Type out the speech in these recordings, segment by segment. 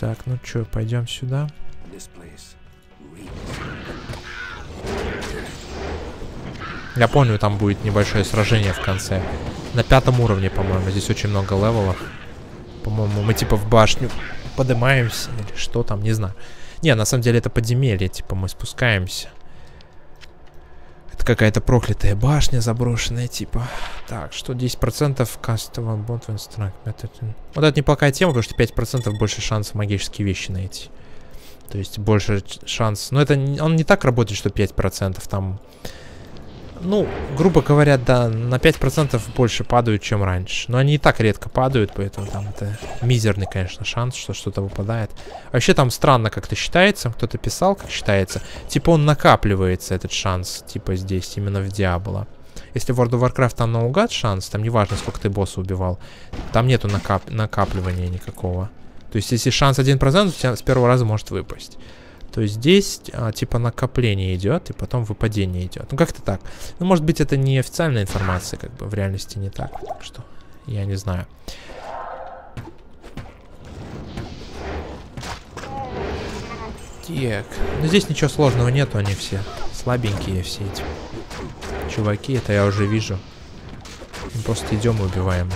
Так, ну что, пойдем сюда. Я помню, там будет небольшое сражение в конце. На пятом уровне, по-моему. Здесь очень много level ов. По-моему, мы типа в башню поднимаемся или что там, не знаю. Не, на самом деле это подземелье, типа мы спускаемся. Это какая-то проклятая башня заброшенная, типа. Так, что 10% кастового bolt when struck. Вот это неплохая тема, потому что 5% больше шансов магические вещи найти. То есть больше шанс. Но это он не так работает, что 5%. Там ну, грубо говоря, да, на 5% больше падают, чем раньше. Но они и так редко падают, поэтому там это мизерный, конечно, шанс, что что-то выпадает. Вообще там странно как-то считается, кто-то писал, как считается. Типа он накапливается, этот шанс, типа здесь, именно в Диабло. Если в World of Warcraft там наугад шанс, там неважно, сколько ты босса убивал, там нету накап накапливания никакого. То есть если шанс 1%, у тебя с первого раза может выпасть. То есть здесь а, типа накопление идет, и потом выпадение идет. Ну как-то так. Ну может быть это не официальная информация, как бы в реальности не так. Так что я не знаю. Так. Ну здесь ничего сложного нету, они все слабенькие все эти чуваки, это я уже вижу. Мы просто идем и убиваем их.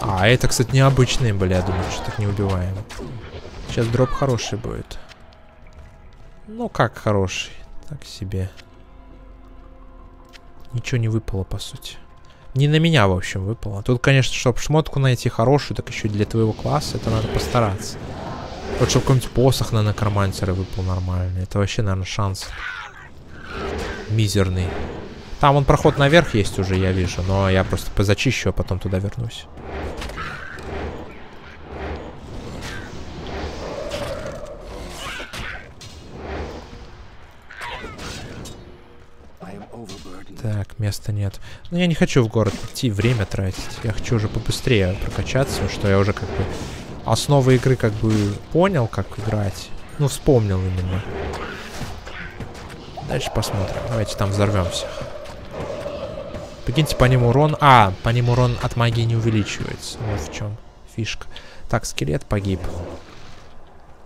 А, это, кстати, необычные были, я думаю, что так не убиваем. Сейчас дроп хороший будет. Ну, как хороший? Так себе. Ничего не выпало, по сути. Не на меня, в общем, выпало. Тут, конечно, чтобы шмотку найти хорошую, так еще и для твоего класса, это надо постараться. Вот чтобы какой-нибудь посох на некромансера выпал нормальный. Это вообще, наверное, шанс мизерный. Там он проход наверх есть уже, я вижу, но я просто позачищу, а потом туда вернусь. Так, места нет. Но я не хочу в город идти, время тратить. Я хочу уже побыстрее прокачаться, что я уже как бы основы игры как бы понял, как играть. Ну, вспомнил именно. Дальше посмотрим. Давайте там взорвемся. Прикиньте, по ним урон... А, по ним урон от магии не увеличивается. Вот в чем фишка. Так, скелет погиб.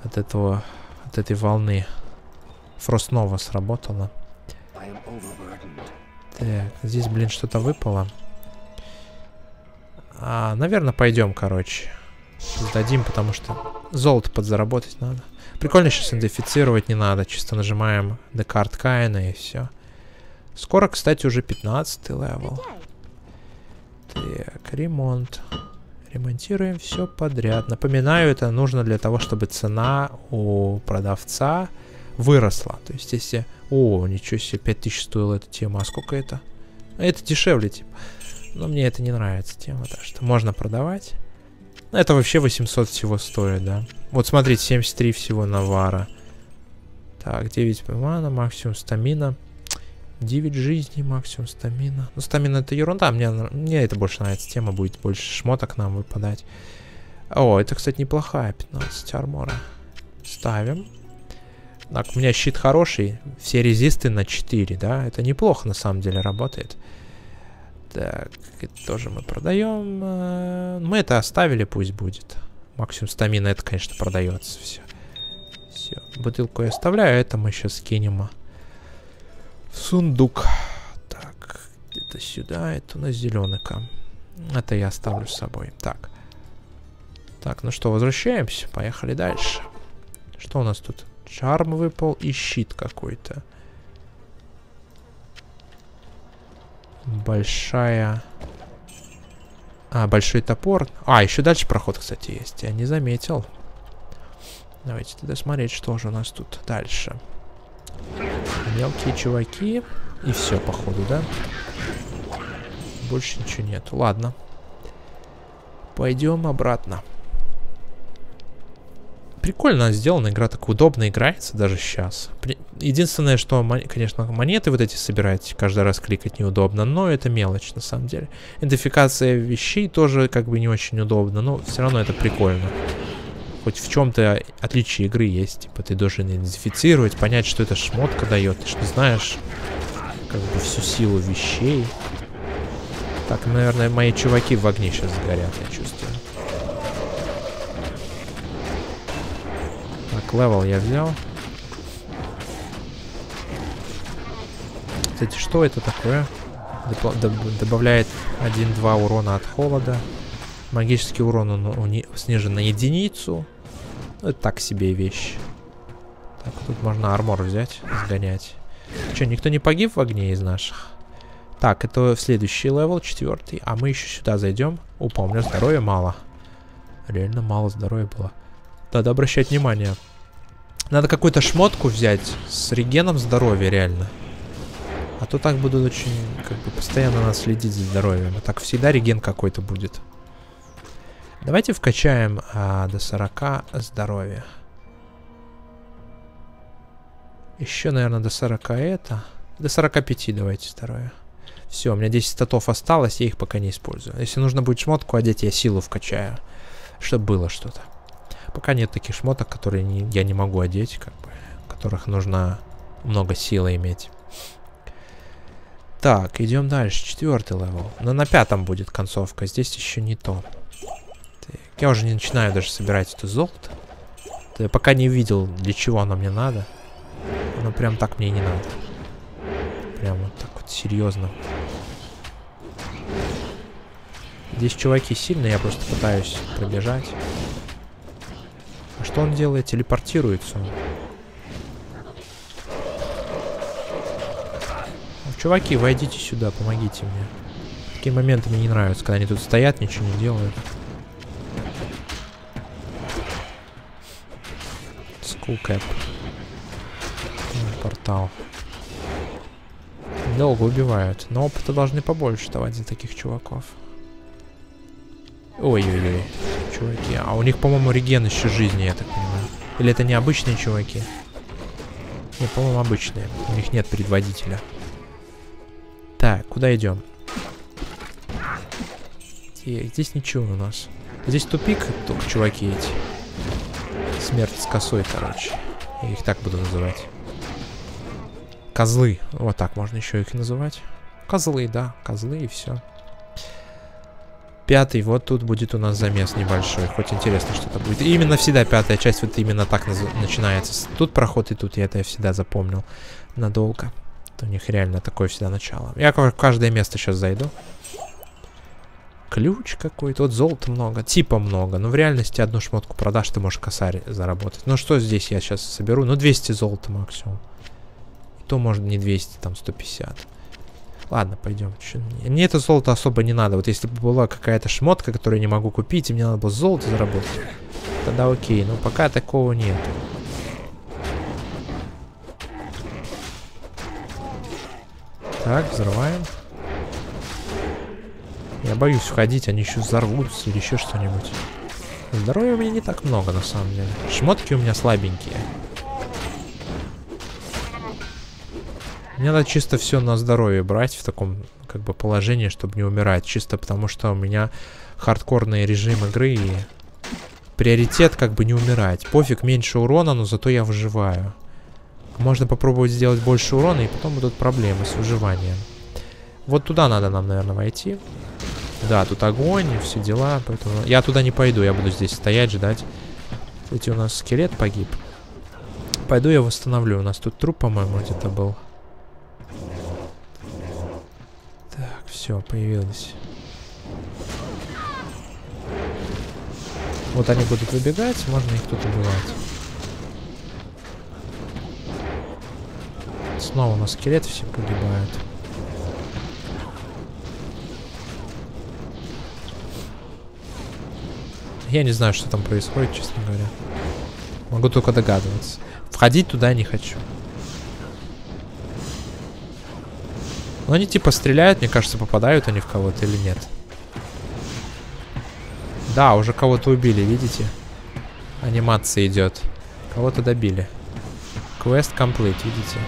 От этого... От этой волны. Фрост снова сработала. Так, здесь, блин, что-то выпало. А, наверное, пойдем, короче. Сдадим, потому что золото подзаработать надо. Прикольно сейчас идентифицировать не надо. Чисто нажимаем Декард Каина и все. Скоро, кстати, уже 15 level. Так, ремонт. Ремонтируем все подряд. Напоминаю, это нужно для того, чтобы цена у продавца выросла. То есть, если... О, ничего себе, 5000 стоила эта тема. А сколько это? Это дешевле, типа. Но мне это не нравится тема, так что можно продавать. Это вообще 800 всего стоит, да. Вот смотрите, 73 всего навара. Так, 9 мана, максимум стамина. 9 жизней, максимум стамина. Ну, стамина это ерунда, мне, мне это больше нравится. Тема будет больше шмоток нам выпадать. О, это, кстати, неплохая 15 армора. Ставим. Так, у меня щит хороший. Все резисты на 4, да? Это неплохо, на самом деле, работает. Так, это тоже мы продаем. Э, мы это оставили, пусть будет. Максимум стамина, это, конечно, продается все. Все, бутылку я оставляю, а это мы сейчас кинем в сундук. Так, это сюда, это у нас зеленый кам. Это я оставлю с собой. Так. Так, ну что, возвращаемся. Поехали дальше. Что у нас тут? Чарм выпал и щит какой-то. Большая... А, большой топор. А, еще дальше проход, кстати, есть. Я не заметил. Давайте тогда смотреть, что же у нас тут дальше. Мелкие чуваки. И все, походу, да? Больше ничего нет. Ладно. Пойдем обратно прикольно сделана игра, так удобно играется даже сейчас. Единственное, что, конечно, монеты вот эти собирать, каждый раз кликать неудобно, но это мелочь на самом деле. Идентификация вещей тоже как бы не очень удобно, но все равно это прикольно. Хоть в чем-то отличие игры есть, типа ты должен идентифицировать, понять, что эта шмотка дает, ты же знаешь как бы всю силу вещей. Так, наверное, мои чуваки в огне сейчас сгорят, я чувствую. Так, level я взял. Кстати, что это такое? добавляет 1-2 урона от холода. Магический урон он снижен на единицу. Ну, это так себе вещь. Так, тут можно armor взять, сгонять. Че, никто не погиб в огне из наших? Так, это следующий level, четвертый. А мы еще сюда зайдем. Опа, у меня здоровья мало. Реально мало здоровья было. Надо обращать внимание. Надо какую-то шмотку взять с регеном здоровья, реально. А то так будут очень, как бы, постоянно нас следить за здоровьем. А так всегда реген какой-то будет. Давайте вкачаем а, до 40 здоровья. Еще, наверное, до 40 это. До 45 давайте здоровья. Все, у меня 10 статов осталось, я их пока не использую. Если нужно будет шмотку одеть, я силу вкачаю. Чтобы было что-то. Пока нет таких шмоток, которые не, я не могу одеть, как бы. Которых нужно много силы иметь. Так, идем дальше. Четвертый level. Но на пятом будет концовка. Здесь еще не то. Я уже не начинаю даже собирать это золото. Я пока не видел, для чего оно мне надо. Оно прям так мне не надо. Прям вот так вот серьезно. Здесь чуваки сильные, я просто пытаюсь пробежать. А что он делает? Телепортируется он. Чуваки, войдите сюда, помогите мне. Такие моменты мне не нравятся, когда они тут стоят, ничего не делают. Skull cap. Портал. Долго убивают. Но опыта должны побольше давать за таких чуваков. Ой-ой-ой. Чуваки. А у них, по-моему, реген еще жизни, я так понимаю. Или это не обычные чуваки? Не, по-моему, обычные. У них нет предводителя. Так, куда идем? Здесь ничего у нас. Здесь тупик, только чуваки эти. Смерть с косой, короче. Я их так буду называть. Козлы. Вот так можно еще их называть. Козлы, да. Козлы и все. Пятый, вот тут будет у нас замес небольшой. Хоть интересно что-то будет. И именно всегда пятая часть вот именно так начинается. Тут проход и тут я это всегда запомнил. Надолго. У них реально такое всегда начало. Я в каждое место сейчас зайду. Ключ какой-то. Вот золота много. Типа много. Но в реальности одну шмотку продашь, ты можешь косарь заработать. Ну что здесь я сейчас соберу? Ну 200 золота максимум. то может не 200, там 150. Ладно, пойдем. Мне это золото особо не надо. Вот если бы была какая-то шмотка, которую я не могу купить, и мне надо было золото заработать, тогда окей. Но пока такого нет. Так, взрываем. Я боюсь входить, они еще взорвутся или еще что-нибудь. Здоровья у меня не так много, на самом деле. Шмотки у меня слабенькие. Мне надо чисто все на здоровье брать в таком, как бы, положении, чтобы не умирать. Чисто потому, что у меня хардкорный режим игры и приоритет, как бы, не умирать. Пофиг, меньше урона, но зато я выживаю. Можно попробовать сделать больше урона, и потом будут проблемы с выживанием. Вот туда надо нам, наверное, войти. Да, тут огонь и все дела, поэтому... Я туда не пойду, я буду здесь стоять, ждать. Кстати, у нас скелет погиб. Пойду я восстановлю. У нас тут труп, по-моему, где-то был. Так, все, появилось. Вот они будут выбегать, можно их тут убивать. Снова у нас скелеты все погибают. Я не знаю, что там происходит, честно говоря. Могу только догадываться. Входить туда не хочу. Но они типа стреляют, мне кажется, попадают они в кого-то или нет. Да, уже кого-то убили, видите? Анимация идет. Кого-то добили. Квест комплит, видите?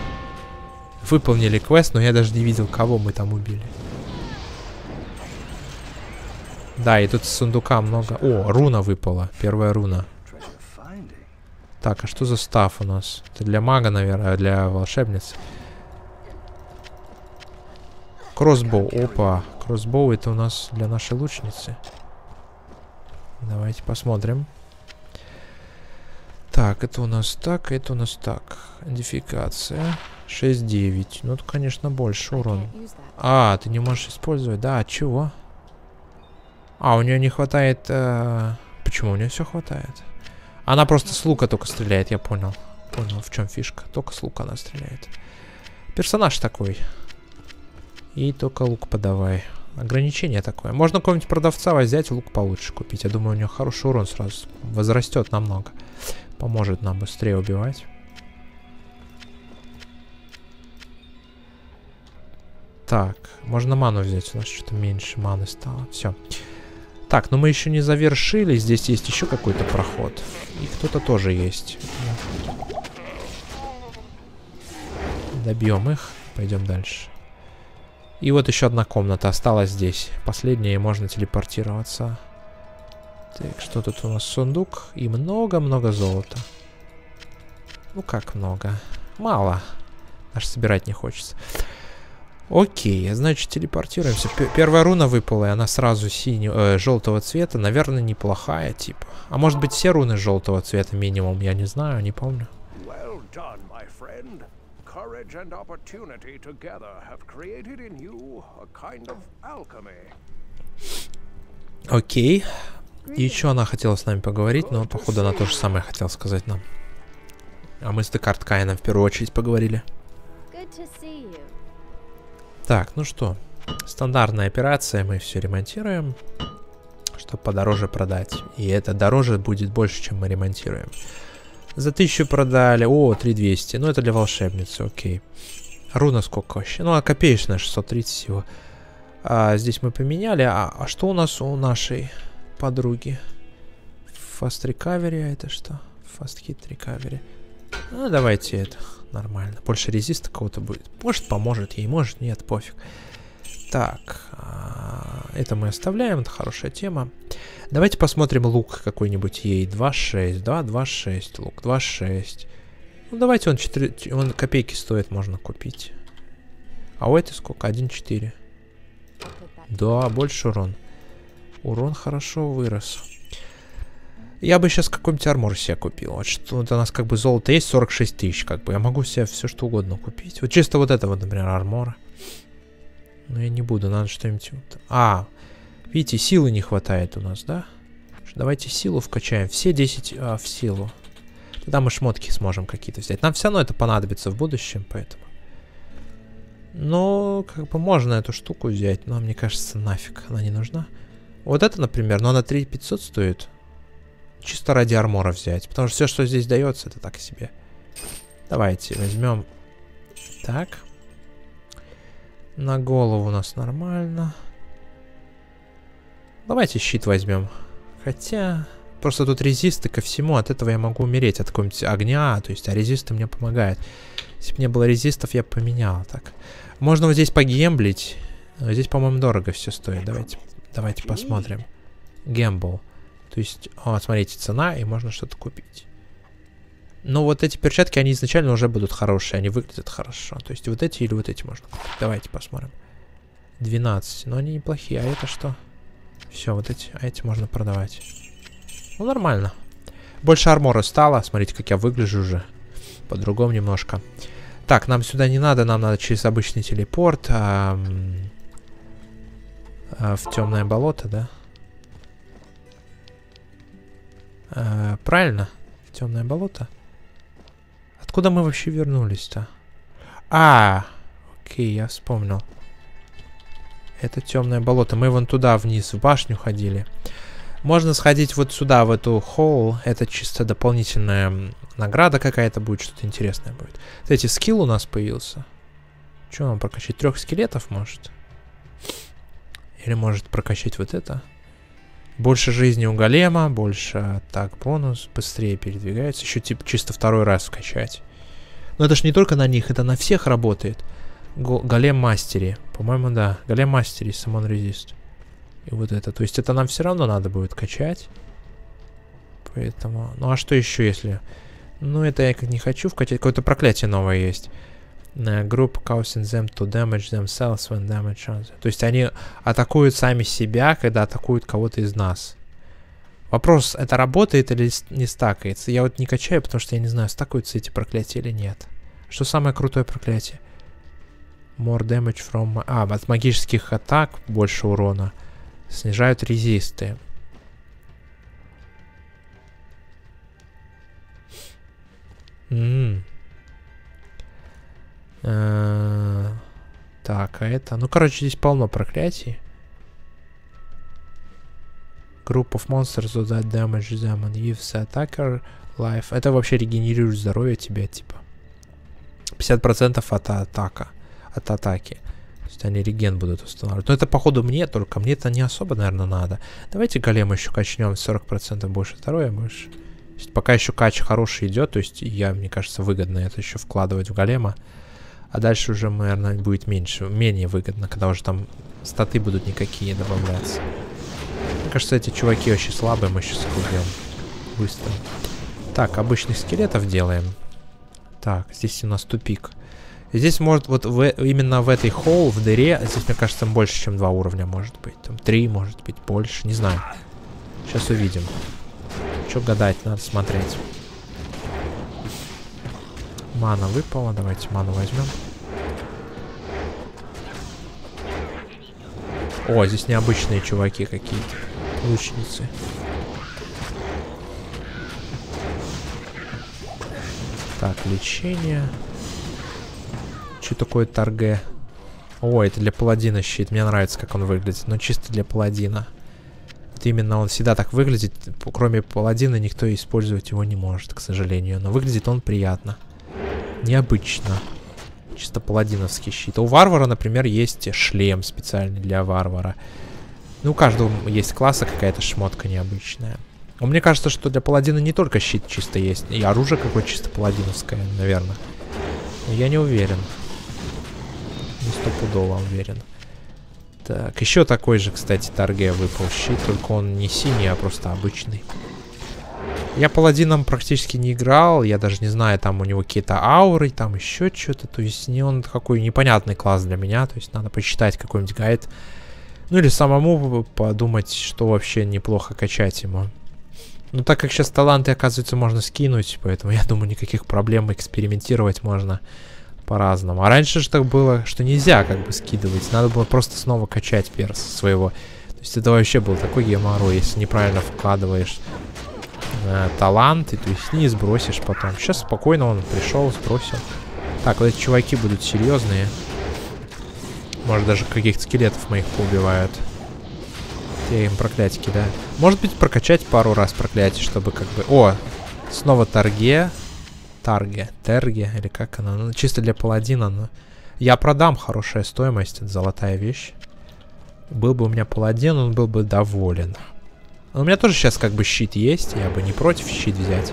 выполнили квест, но я даже не видел, кого мы там убили. Да, и тут сундука много. О, руна выпала. Первая руна. Так, а что за став у нас? Это для мага, наверное, для волшебницы. Кроссбоу. Опа, Кроссбоу это у нас для нашей лучницы. Давайте посмотрим. Так, это у нас так, это у нас так. Идентификация. 6-9. Ну, это, конечно, больше урон. А, ты не можешь использовать. Да, от чего? А, у нее не хватает... Э... Почему у нее все хватает? Она просто с лука только стреляет, я понял. Понял, в чем фишка. Только с лука она стреляет. Персонаж такой. И только лук подавай. Ограничение такое. Можно какого-нибудь продавца взять, лук получше купить. Я думаю, у него хороший урон сразу возрастет намного. Поможет нам быстрее убивать. Так, можно ману взять. У нас что-то меньше маны стало. Все. Так, но мы еще не завершили. Здесь есть еще какой-то проход. И кто-то тоже есть. Добьем их. Пойдем дальше. И вот еще одна комната осталась здесь. Последняя, можно телепортироваться. Так, что тут у нас? Сундук и много-много золота. Ну как много? Мало. Аж собирать не хочется. Окей, значит телепортируемся. П первая руна выпала, и она сразу синего, э, желтого цвета. Наверное, неплохая, типа. А может быть все руны желтого цвета минимум, я не знаю, не помню. Well done, courage and opportunity together have created in you a kind of alchemy. Окей. И еще она хотела с нами поговорить, но походу она то же самое хотела сказать нам. А мы с Декарт Каином в первую очередь поговорили. Так, ну что, стандартная операция, мы все ремонтируем, чтобы подороже продать. И это дороже будет больше, чем мы ремонтируем. За 1000 продали. О, 3200. Ну, это для волшебницы, окей. Руна сколько вообще? Ну, а копеечная 630 всего. А, здесь мы поменяли. А, а что у нас у нашей подруги? Fast Recovery, а это что? Fast Hit Recovery. Ну, давайте это. Нормально. Больше резиста кого-то будет. Может, поможет ей, может, нет, пофиг. Так, а, это мы оставляем, это хорошая тема. Давайте посмотрим лук какой-нибудь ей. 2.6, да, 2.6 лук, 2.6. Ну, давайте он 4, он копейки стоит, можно купить. А у этой сколько? 1.4. Да, больше урон. Урон хорошо вырос. Я бы сейчас какой-нибудь армор себе купил. Вот что у нас как бы золото есть 46 тысяч, как бы. Я могу себе все что угодно купить. Вот чисто вот это вот, например, армора. Но я не буду, надо что-нибудь... А, видите, силы не хватает у нас, да? Давайте силу вкачаем. Все 10 а, в силу. Тогда мы шмотки сможем какие-то взять. Нам все равно это понадобится в будущем, поэтому... Но, как бы, можно эту штуку взять, но мне кажется, нафиг она не нужна. Вот это, например, но она 3500 стоит. Чисто ради армора взять. Потому что все, что здесь дается, это так себе. Давайте возьмем... Так. На голову у нас нормально. Давайте щит возьмем. Хотя... Просто тут резисты ко всему, от этого я могу умереть, от какого-нибудь огня, то есть, а резисты мне помогают. Если бы не было резистов, я бы поменял. Так, можно вот здесь погемблить. Здесь, по-моему, дорого все стоит. Давайте, давайте посмотрим. Гембл. То есть, о, смотрите, цена, и можно что-то купить. Но вот эти перчатки, они изначально уже будут хорошие, они выглядят хорошо. То есть вот эти или вот эти можно купить. Давайте посмотрим. 12, но они неплохие. А это что? Все, вот эти, а эти можно продавать. Ну, нормально. Больше армора стало. Смотрите, как я выгляжу уже. По-другому немножко. Так, нам сюда не надо, нам надо через обычный телепорт. А, а, в темное болото, да? А, правильно? В темное болото? Откуда мы вообще вернулись-то? А, окей, я вспомнил. Это темное болото. Мы вон туда вниз, в башню ходили. Можно сходить вот сюда, в эту холл. Это чисто дополнительная награда какая-то будет, что-то интересное будет. Кстати, скилл у нас появился. Что нам прокачать? Трех скелетов, может? Или может прокачать вот это? Больше жизни у голема, больше так бонус, быстрее передвигается. Еще типа чисто второй раз скачать. Но это ж не только на них, это на всех работает. Го голем мастери. По-моему, да. Голем мастери, Самон Резист. И вот это. То есть это нам все равно надо будет качать. Поэтому... Ну а что еще, если... Ну это я как не хочу вкачать. Какое-то проклятие новое есть. Group causing them to damage themselves when damage others. То есть они атакуют сами себя, когда атакуют кого-то из нас. Вопрос, это работает или не стакается? Я вот не качаю, потому что я не знаю, стакаются эти проклятия или нет. Что самое крутое проклятие? More damage from... А, от магических атак больше урона. Снижают резисты. М -м. Так, а это... Ну, короче, здесь полно проклятий. Group of monsters that damage them and gives the attacker life. Это вообще регенерирует здоровье тебя, типа. 50% от атака. От атаки. То есть они реген будут устанавливать. Но это, походу, мне только. Мне это не особо, наверное, надо. Давайте голем еще качнем. 40% больше здоровья, больше. Пока еще кач хороший идет, то есть я, мне кажется, выгодно это еще вкладывать в голема. А дальше уже, наверное, будет меньше, менее выгодно, когда уже там статы будут никакие добавляться. Мне кажется, эти чуваки очень слабые, мы сейчас их убьем. Быстро. Так, обычных скелетов делаем. Так, здесь у нас тупик. здесь может, вот в, именно в этой холл, в дыре, здесь, мне кажется, больше, чем два уровня может быть. Там три, может быть, больше, не знаю. Сейчас увидим. Что гадать, надо смотреть. Мана выпала, давайте ману возьмем. О, здесь необычные чуваки какие-то. Лучницы. Так, лечение. Что такое торге? О, это для паладина щит. Мне нравится, как он выглядит. Но чисто для паладина. Вот именно он всегда так выглядит. Кроме паладина никто использовать его не может, к сожалению. Но выглядит он приятно. Необычно. Чисто паладиновский щит. А у варвара, например, есть шлем специальный для варвара. Ну, у каждого есть класса какая-то шмотка необычная. Но мне кажется, что для паладина не только щит чисто есть. И оружие какое-то чисто паладиновское, наверное. Но я не уверен. Не стопудово уверен. Так, еще такой же, кстати, Тарге выпал щит, только он не синий, а просто обычный. Я паладином практически не играл, я даже не знаю, там у него какие-то ауры, там еще что-то, то есть не он какой непонятный класс для меня, то есть надо почитать какой-нибудь гайд. Ну или самому подумать, что вообще неплохо качать ему. Ну так как сейчас таланты, оказывается, можно скинуть, поэтому я думаю, никаких проблем экспериментировать можно по-разному. А раньше же так было, что нельзя как бы скидывать. Надо было просто снова качать перс своего. То есть это вообще был такой геморрой, если неправильно вкладываешь э, таланты, то есть не сбросишь потом. Сейчас спокойно он пришел, сбросил. Так, вот эти чуваки будут серьезные. Может даже каких-то скелетов моих поубивают. Я им проклятие кидаю. Может быть прокачать пару раз проклятие, чтобы как бы... О, снова торге. Тарге, Терге, или как она, ну, чисто для паладина, но... Я продам, хорошая стоимость, это золотая вещь. Был бы у меня паладин, он был бы доволен. Но у меня тоже сейчас как бы щит есть, я бы не против щит взять.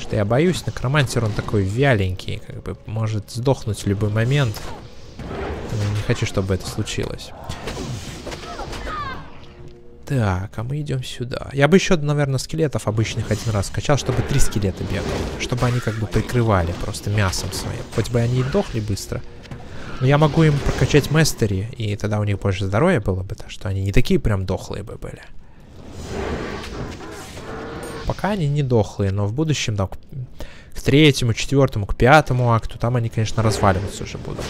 Что я боюсь, некромантер он такой вяленький, как бы может сдохнуть в любой момент. Я не хочу, чтобы это случилось. Так, а мы идем сюда. Я бы еще, наверное, скелетов обычных один раз скачал, чтобы три скелета бегали. Чтобы они как бы прикрывали просто мясом своим. Хоть бы они и дохли быстро. Но я могу им прокачать мастери, и тогда у них больше здоровья было бы, так что они не такие прям дохлые бы были. Пока они не дохлые, но в будущем, там, к третьему, четвертому, к пятому акту, там они, конечно, разваливаться уже будут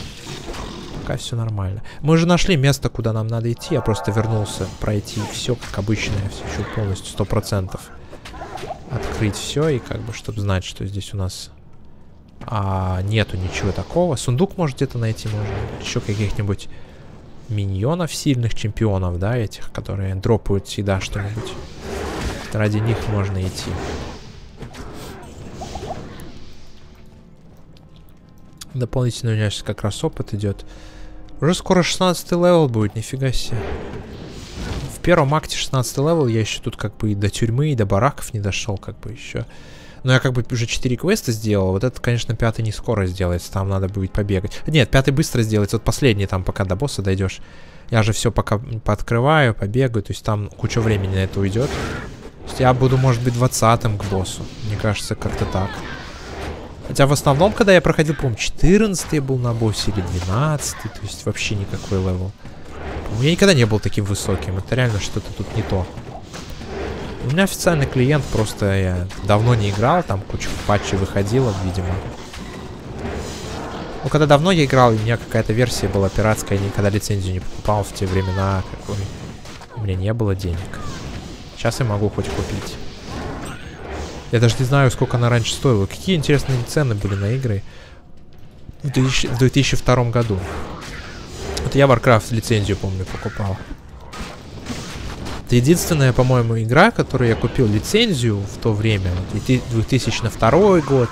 пока все нормально. Мы уже нашли место, куда нам надо идти. Я просто вернулся пройти все как обычно. Я все еще полностью, сто процентов. Открыть все и как бы, чтобы знать, что здесь у нас а, нету ничего такого. Сундук может где-то найти можно. Еще каких-нибудь миньонов сильных, чемпионов, да, этих, которые дропают всегда что-нибудь. Ради них можно идти. Дополнительно у меня сейчас как раз опыт идет. Уже скоро 16 level будет, нифига себе. В первом акте 16 level я еще тут как бы и до тюрьмы, и до бараков не дошел, как бы еще. Но я как бы уже 4 квеста сделал. Вот это, конечно, пятый не скоро сделается. Там надо будет побегать. Нет, пятый быстро сделается. Вот последний там, пока до босса дойдешь. Я же все пока пооткрываю, побегаю. То есть там куча времени на это уйдет. Я буду, может быть, 20 к боссу. Мне кажется, как-то так. Хотя в основном, когда я проходил, по-моему, 14 был на боссе или 12 то есть вообще никакой level. У меня никогда не был таким высоким. Это реально что-то тут не то. У меня официальный клиент, просто я давно не играл, там куча патчей выходила, видимо. Ну, когда давно я играл, у меня какая-то версия была пиратская, я никогда лицензию не покупал в те времена, как у меня не было денег. Сейчас я могу хоть купить. Я даже не знаю, сколько она раньше стоила. Какие интересные цены были на игры в, 2000, в 2002 году. Вот я Warcraft лицензию, помню, покупал. Это единственная, по-моему, игра, которую я купил лицензию в то время. 2002 год,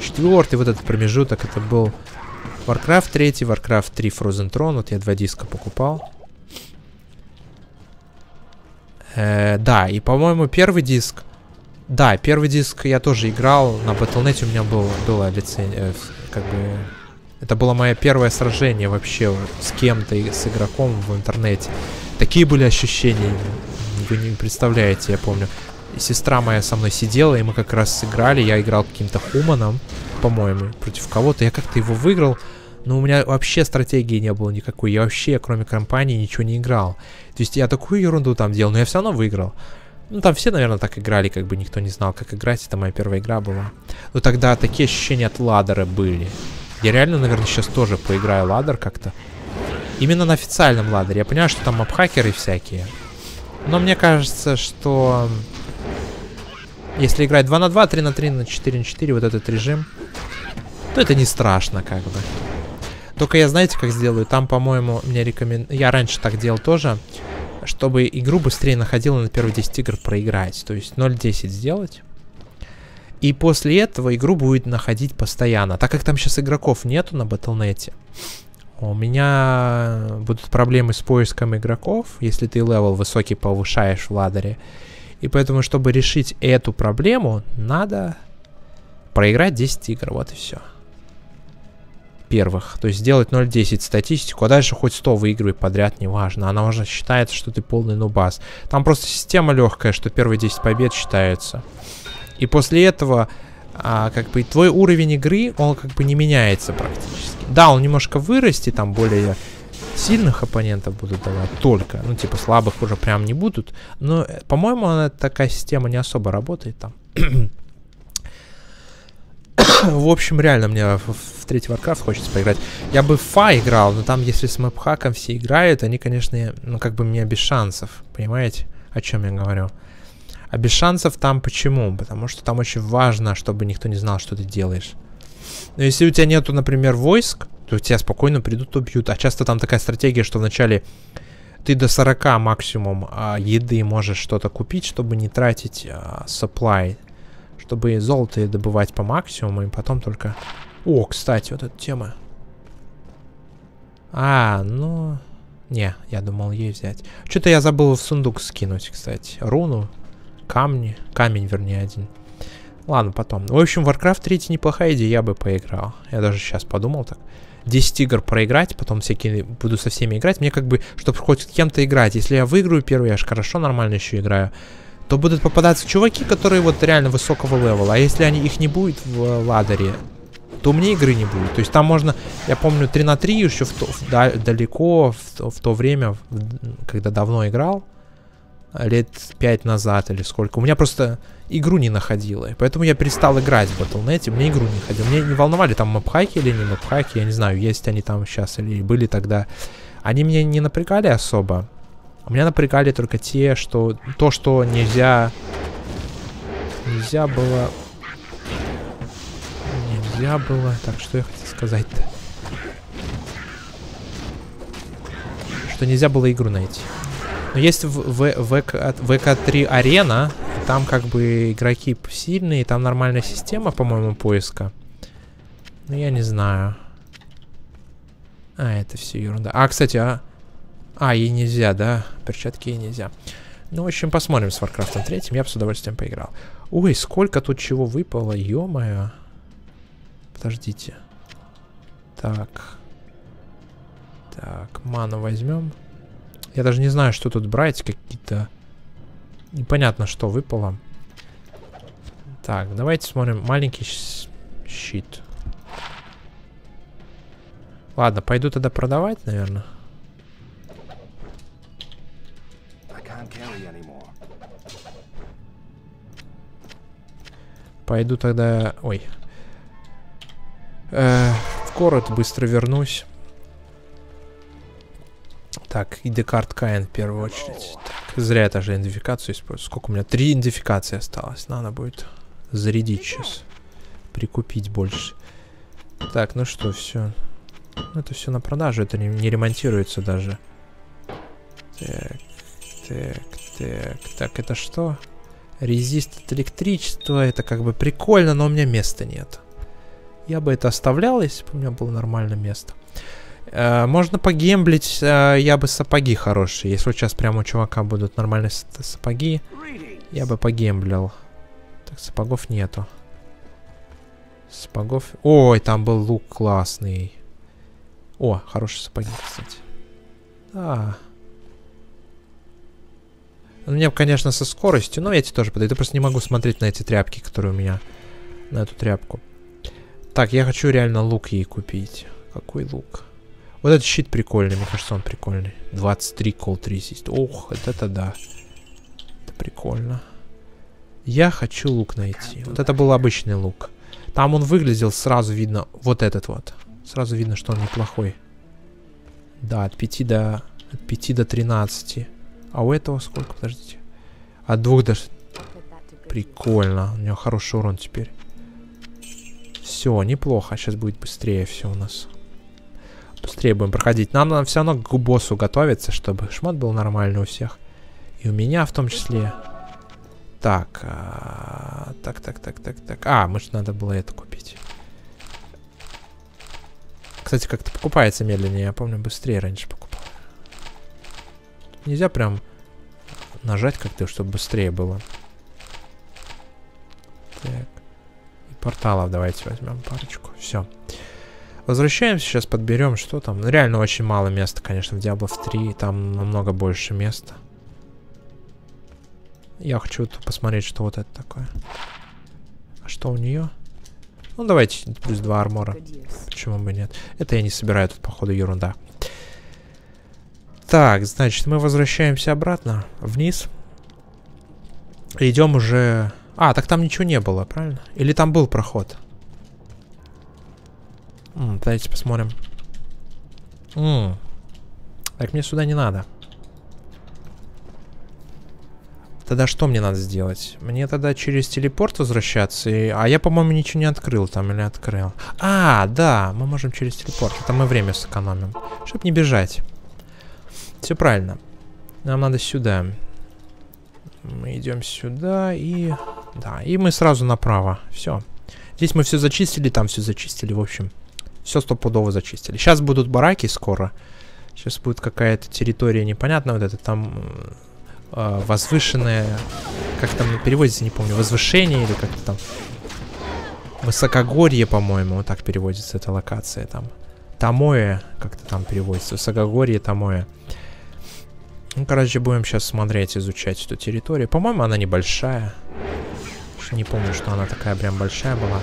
4 вот этот промежуток, это был Warcraft 3, Warcraft 3 Frozen Throne. Вот я два диска покупал. Э, да, и, по-моему, первый диск да, первый диск я тоже играл. На Battle.net у меня был, было лицензия. Э, как бы... Это было мое первое сражение вообще с кем-то, с игроком в интернете. Такие были ощущения, вы не представляете, я помню. Сестра моя со мной сидела, и мы как раз сыграли. Я играл каким-то хуманом, по-моему, против кого-то. Я как-то его выиграл. Но у меня вообще стратегии не было никакой. Я вообще, кроме компании, ничего не играл. То есть я такую ерунду там делал, но я все равно выиграл. Ну, там все, наверное, так играли, как бы никто не знал, как играть. Это моя первая игра была. Но тогда такие ощущения от ладдера были. Я реально, наверное, сейчас тоже поиграю ладдер как-то. Именно на официальном ладдере. Я понимаю, что там обхакеры всякие. Но мне кажется, что... Если играть 2 на 2, 3 на 3, на 4 на 4, вот этот режим, то это не страшно, как бы. Только я, знаете, как сделаю? Там, по-моему, мне рекомен... Я раньше так делал тоже чтобы игру быстрее находила на первые 10 игр проиграть. То есть 0.10 сделать. И после этого игру будет находить постоянно. Так как там сейчас игроков нету на Battle.net, у меня будут проблемы с поиском игроков, если ты level высокий повышаешь в ladder е. И поэтому, чтобы решить эту проблему, надо проиграть 10 игр. Вот и все первых. То есть сделать 0.10 статистику, а дальше хоть 100 выигрывай подряд, неважно. Она уже считается, что ты полный нубас. Там просто система легкая, что первые 10 побед считаются. И после этого, а, как бы, твой уровень игры, он как бы не меняется практически. Да, он немножко вырасти, там более сильных оппонентов будут давать только. Ну, типа, слабых уже прям не будут. Но, э, по-моему, такая система не особо работает там. в общем, реально мне в, в третий Warcraft хочется поиграть. Я бы в Фа играл, но там, если с мэпхаком все играют, они, конечно, ну, как бы мне без шансов. Понимаете, о чем я говорю? А без шансов там почему? Потому что там очень важно, чтобы никто не знал, что ты делаешь. Но если у тебя нету, например, войск, то тебя спокойно придут убьют. А часто там такая стратегия, что вначале ты до 40 максимум а, еды можешь что-то купить, чтобы не тратить а, supply чтобы золото добывать по максимуму, и потом только... О, кстати, вот эта тема. А, ну... Не, я думал ей взять. Что-то я забыл в сундук скинуть, кстати. Руну, камни, камень, вернее, один. Ладно, потом. В общем, Warcraft 3 неплохая идея, я бы поиграл. Я даже сейчас подумал так. 10 игр проиграть, потом всякие буду со всеми играть. Мне как бы, чтобы хоть с кем-то играть. Если я выиграю первый, я же хорошо, нормально еще играю то будут попадаться чуваки, которые вот реально высокого левела. А если они их не будет в ладере, то мне игры не будет. То есть там можно, я помню, 3 на 3 еще в то, в, да, далеко, в, в то время, в, когда давно играл, лет 5 назад или сколько. У меня просто игру не находила. Поэтому я перестал играть в Battle.net, мне игру не находил. Мне не волновали там мапхаки или не мапхаки, я не знаю, есть они там сейчас или были тогда. Они меня не напрягали особо. У меня напрягали только те, что... То, что нельзя... Нельзя было... Нельзя было... Так, что я хотел сказать-то? Что нельзя было игру найти. Но есть в, в, в, ВК-3 арена, там как бы игроки сильные, там нормальная система, по-моему, поиска. Ну, я не знаю. А, это все ерунда. А, кстати, а... А, ей нельзя, да? Перчатки ей нельзя. Ну, в общем, посмотрим с Warcraft 3. Я бы с удовольствием поиграл. Ой, сколько тут чего выпало, ё-моё. Подождите. Так. Так, ману возьмем. Я даже не знаю, что тут брать. Какие-то... Непонятно, что выпало. Так, давайте смотрим. Маленький Щит. Ладно, пойду тогда продавать, наверное. Пойду тогда... Ой. Э, в город быстро вернусь. Так, и Декарт Каин в первую очередь. Так, зря я даже идентификацию использую. Сколько у меня? Три идентификации осталось. Надо будет зарядить сейчас. Прикупить больше. Так, ну что, все. Это все на продажу. Это не, не ремонтируется даже. Так, так, так. Так, это что? Резист от электричества. Это как бы прикольно, но у меня места нет. Я бы это оставлял, если бы у меня было нормальное место. Э, можно погемблить, э, я бы сапоги хорошие. Если вот сейчас прямо у чувака будут нормальные сапоги, я бы погемблил. Так, сапогов нету. Сапогов... Ой, там был лук классный. О, хорошие сапоги, кстати. Да. У меня, конечно, со скоростью, но эти тоже подойдут. Я просто не могу смотреть на эти тряпки, которые у меня... На эту тряпку. Так, я хочу реально лук ей купить. Какой лук? Вот этот щит прикольный, мне кажется, он прикольный. 23 кол резист. Ох, вот это да. Это прикольно. Я хочу лук найти. Вот это был обычный лук. Там он выглядел, сразу видно, вот этот вот. Сразу видно, что он неплохой. Да, от 5 до, от 5 до 13. А у этого сколько, подождите? От 2 до... Прикольно, у него хороший урон теперь. Все, неплохо, сейчас будет быстрее все у нас. Быстрее будем проходить. Нам надо все равно к боссу готовиться, чтобы шмот был нормальный у всех. И у меня в том числе. Так, а, так, так, так, так, так. А, может надо было это купить. Кстати, как-то покупается медленнее. Я помню, быстрее раньше покупал. Нельзя прям нажать как-то, чтобы быстрее было. Так. И порталов давайте возьмем парочку. Все. Возвращаемся, сейчас подберем, что там. Ну, реально очень мало места, конечно, в Diablo 3. Там намного больше места. Я хочу посмотреть, что вот это такое. А что у нее? Ну, давайте плюс 2 армора. Почему бы нет? Это я не собираю, тут, походу, ерунда. Так, значит, мы возвращаемся обратно, вниз. Идем уже... А, так там ничего не было, правильно? Или там был проход? М, давайте посмотрим. М, так, мне сюда не надо. Тогда что мне надо сделать? Мне тогда через телепорт возвращаться. И... А я, по-моему, ничего не открыл там или открыл. А, да, мы можем через телепорт. Это мы время сэкономим. Чтоб не бежать. Все правильно. Нам надо сюда. Мы идем сюда и... Да, и мы сразу направо. Все. Здесь мы все зачистили, там все зачистили, в общем. Все стопудово зачистили. Сейчас будут бараки скоро. Сейчас будет какая-то территория непонятная. Вот это там э, возвышенное, как там переводится, не помню, возвышение или как-то там. Высокогорье, по-моему, вот так переводится эта локация там. Тамое, как-то там переводится. Высокогорье, Тамое. Ну, короче, будем сейчас смотреть, изучать эту территорию. По-моему, она небольшая. Не помню, что она такая прям большая была.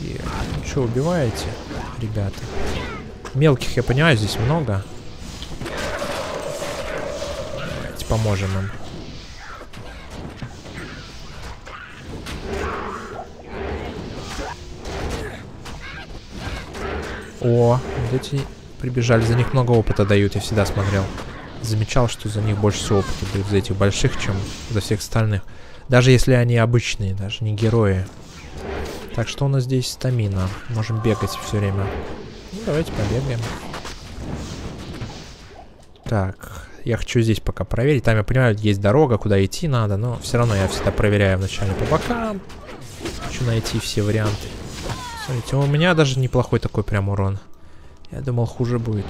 И, ну что, убиваете, ребята? Мелких, я понимаю, здесь много. поможем им. О, вот эти прибежали. За них много опыта дают, я всегда смотрел. Замечал, что за них больше всего опыта дают за этих больших, чем за всех остальных. Даже если они обычные, даже не герои. Так, что у нас здесь стамина? Можем бегать все время. Ну, давайте побегаем. Так, я хочу здесь пока проверить. Там, я понимаю, есть дорога, куда идти надо, но все равно я всегда проверяю вначале по бокам. Хочу найти все варианты. Смотрите, у меня даже неплохой такой прям урон. Я думал, хуже будет.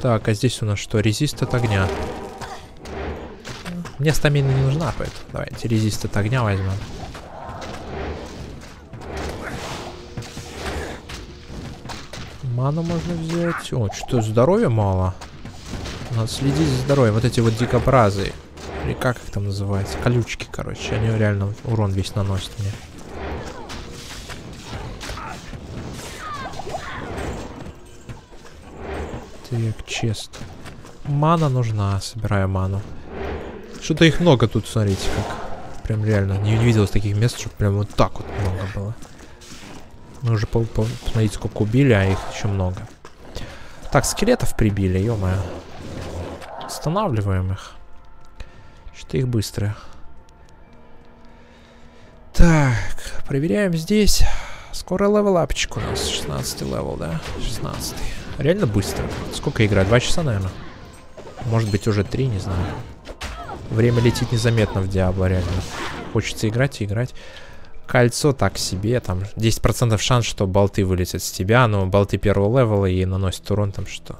Так, а здесь у нас что? Резист от огня. Мне стамина не нужна, поэтому давайте резист от огня возьмем. Ману можно взять. О, что здоровья мало. Надо следить за здоровьем. Вот эти вот дикобразы. Или как их там называется? Колючки, короче. Они реально урон весь наносят мне. Так, чест. Мана нужна. Собираю ману. Что-то их много тут, смотрите, как. Прям реально. Не видел таких мест, чтобы прям вот так вот много было. Мы уже, по, по, смотрите, сколько убили, а их еще много. Так, скелетов прибили, ё-моё. Останавливаем их. Что-то их быстро. Так, проверяем здесь. Скоро level up чик у нас. 16 level, да? 16. Реально быстро. Сколько игра? Два часа, наверное? Может быть, уже три, не знаю. Время летит незаметно в Диабло, реально. Хочется играть и играть. Кольцо так себе, там 10% шанс, что bolt ы вылетят с тебя, но bolt ы первого level а и наносят урон там что.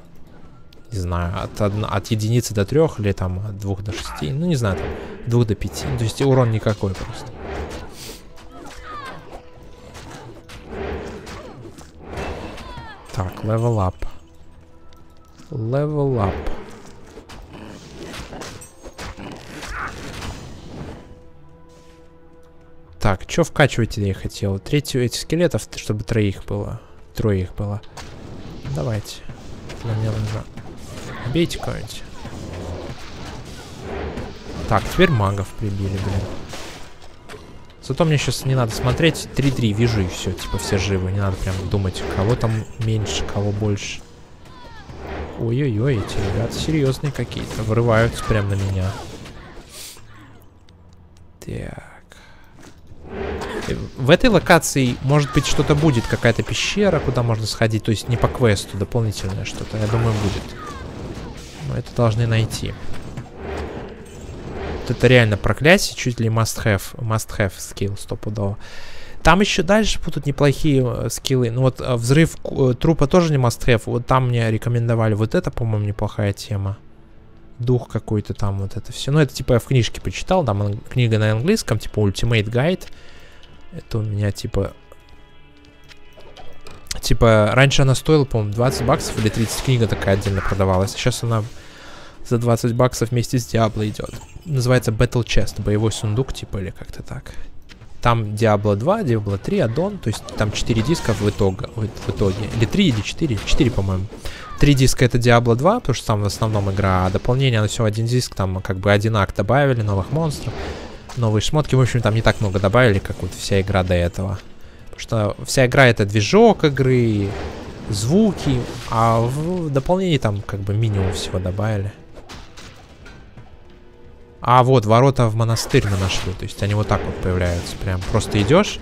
Не знаю, от, от единицы до трех или там от двух до шести, ну не знаю, там, двух до пяти. То есть урон никакой просто. Так, level up. Level up. Так, что вкачивать я хотел? Третью этих скелетов, чтобы троих было. Трое их было. Давайте. На мне нужно. Бейте кого-нибудь. Так, теперь магов прибили, блин. Зато мне сейчас не надо смотреть. 3-3 вижу и все. Типа все живы. Не надо прям думать, кого там меньше, кого больше. Ой-ой-ой, эти ребята серьезные какие-то. Врываются прям на меня. Так. В этой локации, может быть, что-то будет, какая-то пещера, куда можно сходить, то есть не по квесту, дополнительное что-то, я думаю, будет. Но это должны найти. Это реально проклятие, чуть ли must have, must have скилл стопудово. Там еще дальше будут неплохие э, скиллы. Ну вот э, взрыв э, трупа тоже не must have. Вот там мне рекомендовали. Вот это, по-моему, неплохая тема. Дух какой-то там, вот это все. Ну это типа я в книжке почитал. Там книга на английском, типа Ultimate Guide. Это у меня типа... Типа, раньше она стоила, по-моему, 20 баксов или 30 книга такая отдельно продавалась. Сейчас она за 20 баксов вместе с Diablo идет. Называется Battle Chest, боевой сундук, типа, или как-то так. Там Diablo 2, Diablo 3, аддон, то есть там 4 диска в итоге, в итоге. Или 3, или 4, 4, по-моему. Три диска это Diablo 2, потому что там в основном игра, а дополнение, оно все один диск, там как бы один акт добавили, новых монстров новые шмотки. В общем, там не так много добавили, как вот вся игра до этого. Потому что вся игра это движок игры, звуки, а в дополнении там как бы минимум всего добавили. А вот, ворота в монастырь мы нашли. То есть они вот так вот появляются. Прям просто идешь,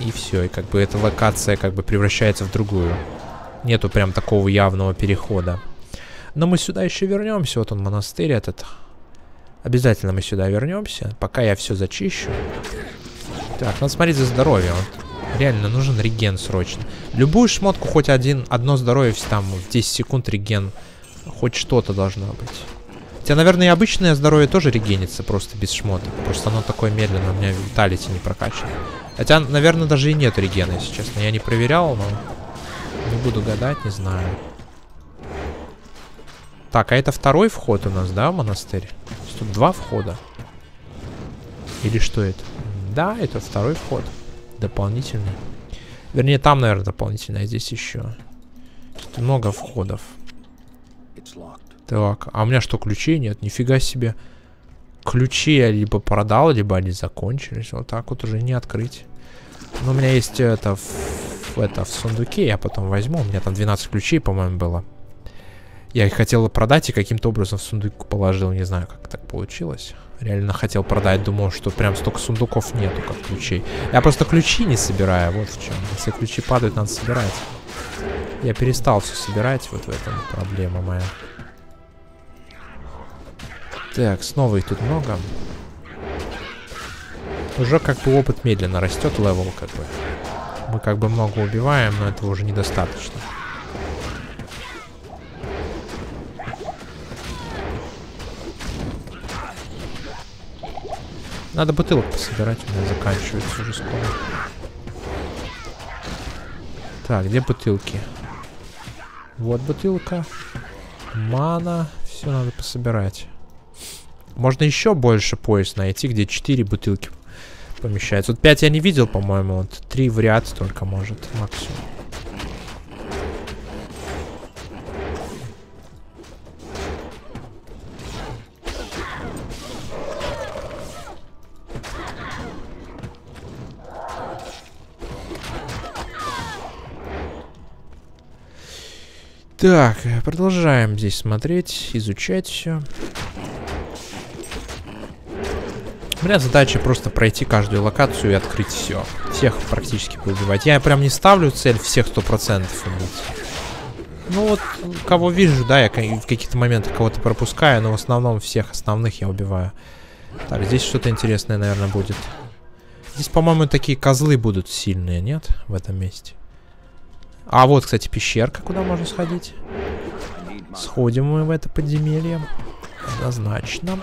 и все. И как бы эта локация как бы превращается в другую. Нету прям такого явного перехода. Но мы сюда еще вернемся. Вот он, монастырь этот. Обязательно мы сюда вернемся, пока я все зачищу. Так, надо смотреть за здоровьем. Реально нужен реген срочно. Любую шмотку, хоть один, одно здоровье, там в 10 секунд реген. Хоть что-то должно быть. Хотя, наверное, и обычное здоровье тоже регенится, просто без шмоток. Просто оно такое медленное, у меня виталити не прокачано. Хотя, наверное, даже и нет регена, если честно. Я не проверял, но не буду гадать, не знаю. Так, а это второй вход у нас, да, в монастырь? Тут два входа. Или что это? Да, это второй вход. Дополнительный. Вернее, там, наверное, дополнительный, а здесь еще. Тут много входов. Так, а у меня что, ключей нет? Нифига себе. Ключи я либо продал, либо они закончились. Вот так вот уже не открыть. Но у меня есть это в, это в сундуке, я потом возьму. У меня там 12 ключей, по-моему, было. Я их хотел продать и каким-то образом в сундук положил. Не знаю, как так получилось. Реально хотел продать. Думал, что прям столько сундуков нету, как ключей. Я просто ключи не собираю. Вот в чем. Если ключи падают, надо собирать. Я перестал все собирать. Вот в этом проблема моя. Так, снова их тут много. Уже как бы опыт медленно растет, level как бы. Мы как бы много убиваем, но этого уже недостаточно. Надо бутылок пособирать, у меня заканчивается уже скоро. Так, где бутылки? Вот бутылка. Мана. Все надо пособирать. Можно еще больше пояс найти, где 4 бутылки помещается. Вот 5 я не видел, по-моему. Вот 3 в ряд только может максимум. Так, продолжаем здесь смотреть, изучать все. Меня задача просто пройти каждую локацию и открыть все. Всех практически поубивать. Я прям не ставлю цель всех 100% убить. Ну вот, кого вижу, да, я в каких-то моментах кого-то пропускаю, но в основном всех основных я убиваю. Так, здесь что-то интересное, наверное, будет. Здесь, по-моему, такие козлы будут сильные, нет? В этом месте. А вот, кстати, пещерка, куда можно сходить. Сходим мы в это подземелье. Однозначно.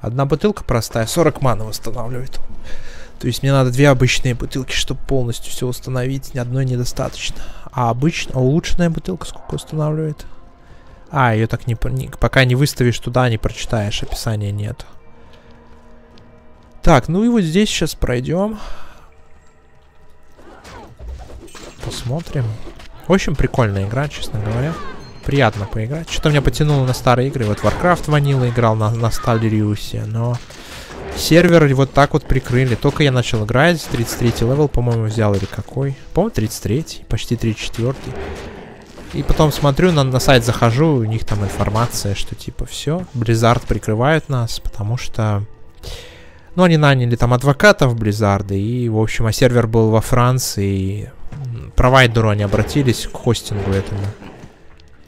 Одна бутылка простая, 40 маны восстанавливает. То есть мне надо две обычные бутылки, чтобы полностью все установить. Ни одной недостаточно. А обычно, а улучшенная бутылка сколько устанавливает? А, ее так не, не... Пока не выставишь туда, не прочитаешь, описания нет. Так, ну и вот здесь сейчас пройдем. Посмотрим. Общем, прикольная игра, честно говоря. Приятно поиграть. Что-то меня потянуло на старые игры. Вот Warcraft Vanilla играл на Nostalrius е, но... Сервер вот так вот прикрыли. Только я начал играть, 33 level, по-моему, взял или какой. По-моему, 33 почти 34 -й. И потом смотрю, на, на сайт захожу, у них там информация, что типа все, Blizzard прикрывают нас, потому что... Ну, они наняли там адвокатов Blizzard, и, в общем, а сервер был во Франции, и провайдеру они обратились к хостингу этому.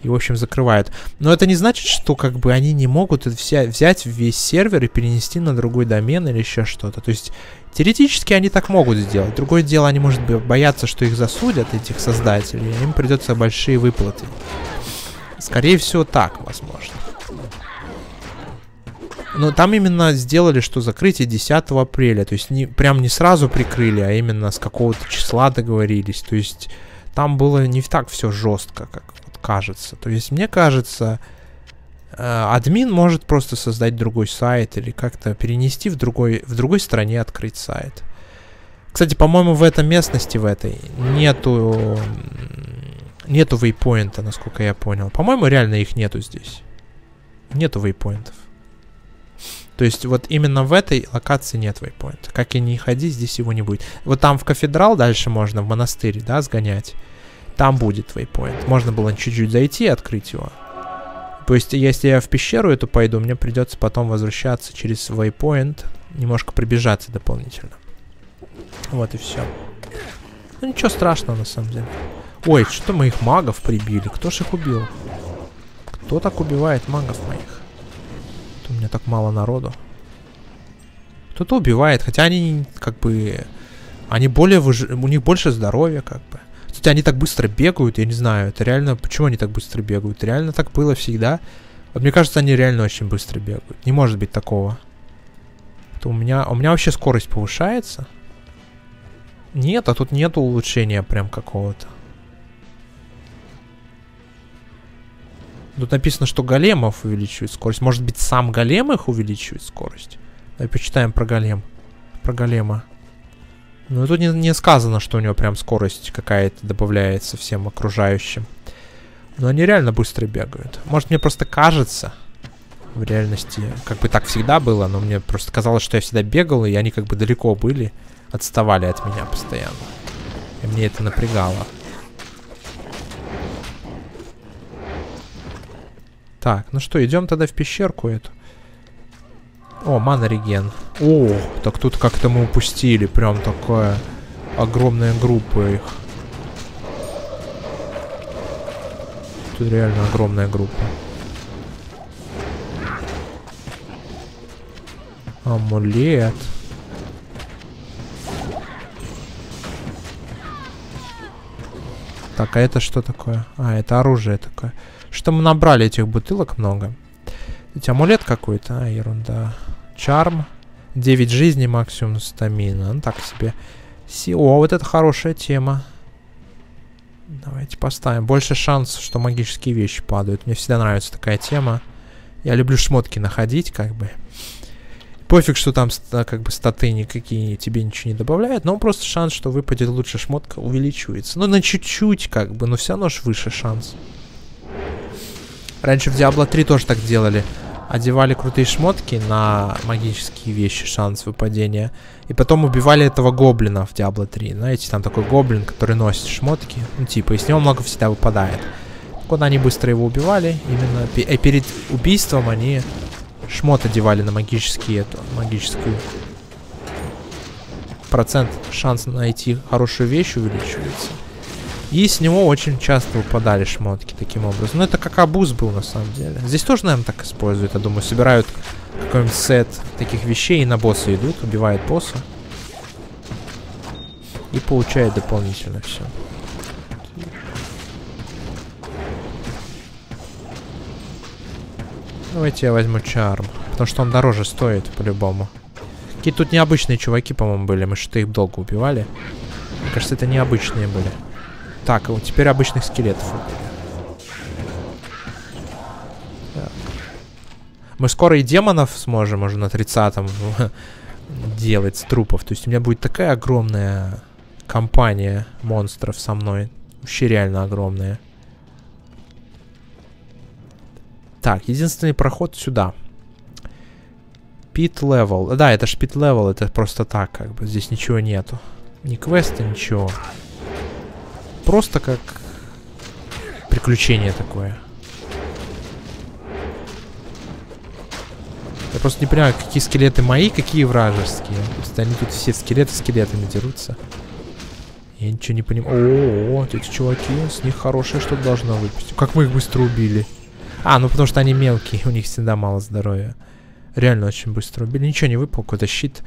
И, в общем, закрывают. Но это не значит, что как бы они не могут вся, взять весь сервер и перенести на другой домен или еще что-то. То есть Теоретически они так могут сделать. Другое дело, они, может быть, боятся, что их засудят, этих создателей, им придется большие выплаты. Скорее всего, так, возможно. Но там именно сделали, что закрытие 10 апреля. То есть не, прям не сразу прикрыли, а именно с какого-то числа договорились. То есть там было не так все жестко, как кажется. То есть мне кажется, Э, админ может просто создать другой сайт или как-то перенести в другой, в другой стране открыть сайт. Кстати, по-моему, в этой местности, в этой, нету, нету вейпоинта, насколько я понял. По-моему, реально их нету здесь. Нету вейпоинтов. То есть вот именно в этой локации нет вейпоинта. Как и не ходи, здесь его не будет. Вот там в кафедрал дальше можно, в монастырь, да, сгонять. Там будет вейпоинт. Можно было чуть-чуть зайти и открыть его. То есть, если я в пещеру эту пойду, мне придется потом возвращаться через waypoint, немножко прибежаться дополнительно. Вот и все. Ну ничего страшного на самом деле. Ой, что моих магов прибили? Кто ж их убил? Кто так убивает магов моих? Тут у меня так мало народу. Кто-то убивает, хотя они как бы... Они более... Выж... У них больше здоровья как бы. Они так быстро бегают, я не знаю, это реально... Почему они так быстро бегают? Реально так было всегда. Вот мне кажется, они реально очень быстро бегают. Не может быть такого. Это у меня... У меня вообще скорость повышается? Нет, а тут нету улучшения прям какого-то. Тут написано, что големов увеличивает скорость. Может быть, сам голем их увеличивает скорость? Давай почитаем про голем. Про голема. Ну, тут не, не сказано, что у него прям скорость какая-то добавляется всем окружающим. Но они реально быстро бегают. Может, мне просто кажется, в реальности, как бы так всегда было, но мне просто казалось, что я всегда бегал, и они как бы далеко были, отставали от меня постоянно. И мне это напрягало. Так, ну что, идем тогда в пещерку эту. О, мана реген. О, так тут как-то мы упустили. Прям такая огромная группа их. Тут реально огромная группа. Амулет. Так, а это что такое? А, это оружие такое. Что мы набрали этих бутылок много. Ведь амулет какой-то, а, ерунда. Чарм. 9 жизней максимум стамина. Ну так себе. Си... О, вот это хорошая тема. Давайте поставим. Больше шансов, что магические вещи падают. Мне всегда нравится такая тема. Я люблю шмотки находить, как бы. Пофиг, что там как бы статы никакие тебе ничего не добавляют, но просто шанс, что выпадет лучше шмотка, увеличивается. Ну, на чуть-чуть, как бы, но все равно ж выше шанс. Раньше в Diablo 3 тоже так делали. Одевали крутые шмотки на магические вещи, шанс выпадения. И потом убивали этого гоблина в Diablo 3. Знаете, там такой гоблин, который носит шмотки. Ну, типа, и с него много всегда выпадает. Куда они быстро его убивали. Именно э, перед убийством они шмот одевали на магический эту, магическую. Процент шанс найти хорошую вещь увеличивается. И с него очень часто выпадали шмотки таким образом. Ну, это как абуз был на самом деле. Здесь тоже, наверное, так используют. Я думаю, собирают какой-нибудь сет таких вещей и на босса идут, убивают босса. И получают дополнительно все. Давайте я возьму чарм. Потому что он дороже стоит, по-любому. Какие тут необычные чуваки, по-моему, были. Мы что-то их долго убивали. Мне кажется, это необычные были. Так, вот теперь обычных скелетов Мы скоро и демонов сможем уже на 30-м делать с трупов. То есть у меня будет такая огромная компания монстров со мной. Вообще реально огромная. Так, единственный проход сюда. Pit level. Да, это ж pit level, это просто так, как бы. Здесь ничего нету. Ни квеста, ничего. Просто как приключение такое. Я просто не понимаю, какие скелеты мои, какие вражеские. То есть они тут все скелеты скелетами дерутся. Я ничего не понимаю. О, эти чуваки, с них хорошее что-то должно выпустить. Как мы их быстро убили. А, ну потому что они мелкие, у них всегда мало здоровья. Реально очень быстро убили. Ничего не выпал, какой-то щит.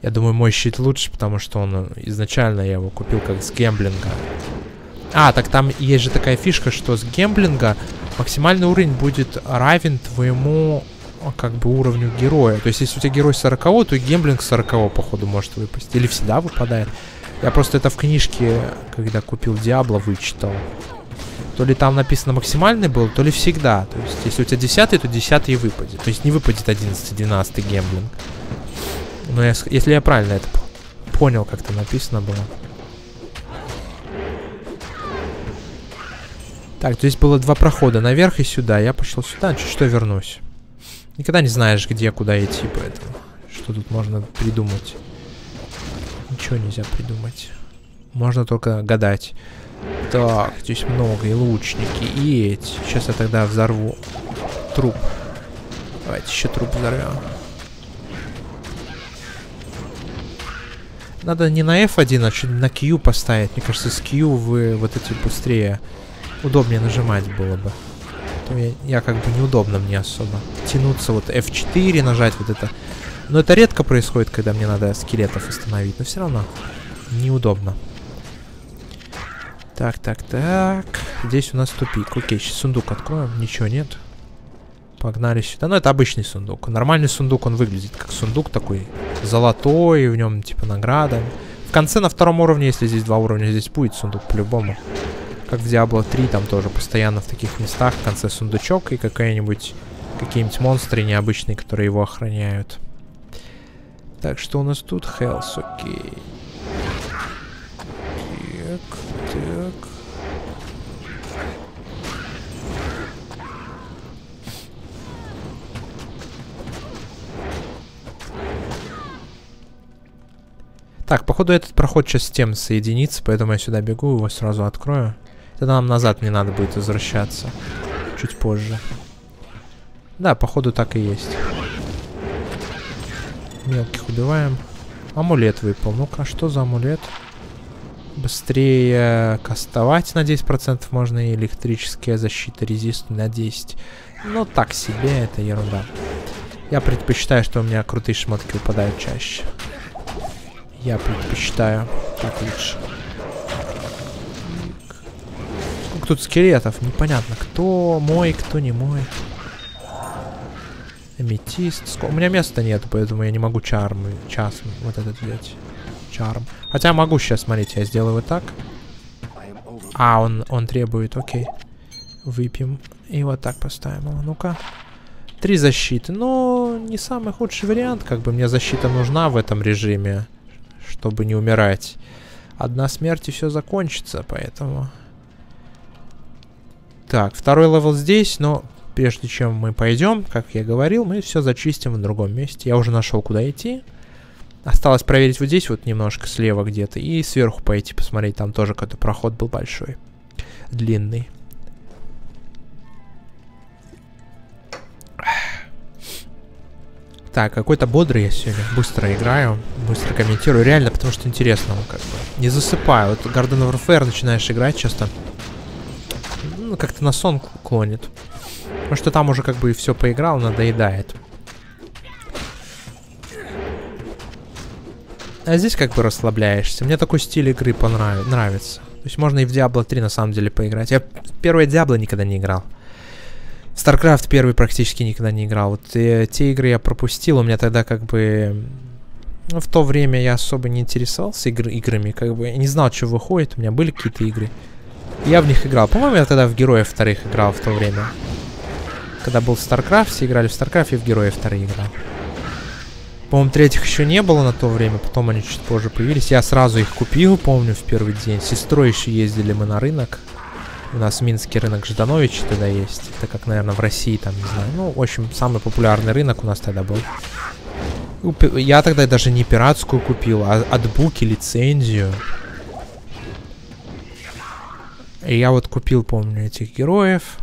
Я думаю, мой щит лучше, потому что он изначально я его купил как с гемблинга. А, так там есть же такая фишка, что с гемблинга максимальный уровень будет равен твоему как бы уровню героя. То есть, если у тебя герой 40, то и гемблинг 40, походу, может выпасть. Или всегда выпадает. Я просто это в книжке, когда купил Диабло, вычитал. То ли там написано максимальный был, то ли всегда. То есть, если у тебя 10, то 10 и выпадет. То есть, не выпадет 11, 12 гемблинг. Но я, если я правильно это понял, как это написано было. Так, здесь было два прохода, наверх и сюда. Я пошел сюда, чуть что вернусь. Никогда не знаешь, где, куда идти, поэтому... Что тут можно придумать? Ничего нельзя придумать. Можно только гадать. Так, здесь много, и лучники, и эти. Сейчас я тогда взорву труп. Давайте еще труп взорвем. Надо не на F1, а чуть на Q поставить. Мне кажется, с Q вы вот эти быстрее удобнее нажимать было бы. Я, я как бы неудобно мне особо. Тянуться вот F4, нажать вот это. Но это редко происходит, когда мне надо скелетов остановить. Но все равно неудобно. Так, так, так. Здесь у нас тупик. Окей, сейчас сундук откроем. Ничего нет. Погнали сюда. Ну, это обычный сундук. Нормальный сундук, он выглядит как сундук такой золотой, в нем типа награда. В конце на втором уровне, если здесь два уровня, здесь будет сундук по-любому. Как в Diablo 3, там тоже постоянно в таких местах в конце сундучок и какая-нибудь какие-нибудь монстры необычные, которые его охраняют. Так, что у нас тут? Хелс, окей. Так, так. Так, походу этот проход сейчас с тем соединится, поэтому я сюда бегу, его сразу открою. Тогда нам назад не надо будет возвращаться. Чуть позже. Да, походу так и есть. Мелких убиваем. Амулет выпал. Ну-ка, что за амулет? Быстрее кастовать на 10% можно и электрическая защита резист на 10. Ну, так себе, это ерунда. Я предпочитаю, что у меня крутые шмотки выпадают чаще. Я предпочитаю так лучше тут скелетов? Непонятно, кто мой, кто не мой. Аметист. У меня места нет, поэтому я не могу чармы, час вот этот взять. чарм. Хотя могу сейчас, смотрите, я сделаю вот так. А, он, он требует, окей. Выпьем. И вот так поставим его. Ну-ка. Три защиты. Но не самый худший вариант. Как бы мне защита нужна в этом режиме. Чтобы не умирать. Одна смерть и все закончится, поэтому... Так, второй level здесь, но прежде чем мы пойдем, как я говорил, мы все зачистим в другом месте. Я уже нашел, куда идти. Осталось проверить вот здесь вот немножко слева где-то. И сверху пойти посмотреть. Там тоже какой-то проход был большой. Длинный. Так, какой-то бодрый я сегодня. Быстро играю, быстро комментирую. Реально, потому что интересно, как бы. Не засыпаю. Вот Garden Warfare начинаешь играть часто. Ну, как-то на сон клонит. Потому что там уже как бы все поиграл, надоедает. А здесь как бы расслабляешься. Мне такой стиль игры понравится, нравится. То есть можно и в Diablo 3 на самом деле поиграть. Я первое Diablo никогда не играл. StarCraft первый практически никогда не играл. Вот э, те игры я пропустил, у меня тогда как бы... Ну, в то время я особо не интересовался игр играми, как бы... Я не знал, что выходит, у меня были какие-то игры. Я в них играл. По-моему, я тогда в Героев вторых играл в то время. Когда был StarCraft, все играли в StarCraft, и в Героев вторые играл. По-моему, третьих еще не было на то время, потом они чуть позже появились. Я сразу их купил, помню, в первый день. С сестрой еще ездили мы на рынок. У нас в Минске рынок Жданович тогда есть. Это как, наверное, в России, там, не знаю. Ну, в общем, самый популярный рынок у нас тогда был. Я тогда даже не пиратскую купил, а от Буки лицензию. И я вот купил, помню, этих героев.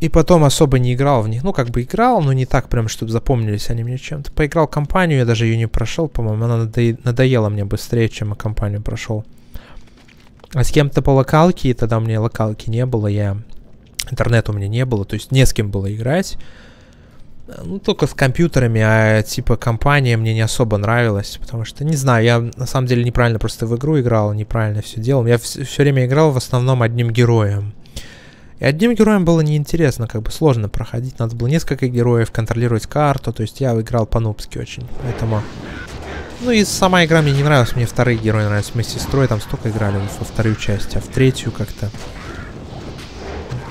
И потом особо не играл в них. Ну, как бы играл, но не так прям, чтобы запомнились они мне чем-то. Поиграл компанию, я даже ее не прошел, по-моему. Она надо... надоела мне быстрее, чем я компанию прошел. А с кем-то по локалке, и тогда у меня локалки не было, я... Интернета у меня не было, то есть не с кем было играть. Ну, только с компьютерами, а типа компания мне не особо нравилась, потому что, не знаю, я на самом деле неправильно просто в игру играл, неправильно все делал. Я все время играл в основном одним героем. И одним героем было неинтересно, как бы сложно проходить. Надо было несколько героев, контролировать карту. То есть я играл по-нубски очень. Поэтому ну и сама игра мне не нравилась, мне вторые герои нравятся. Мы с сестрой там столько играли во вторую часть, а в третью как-то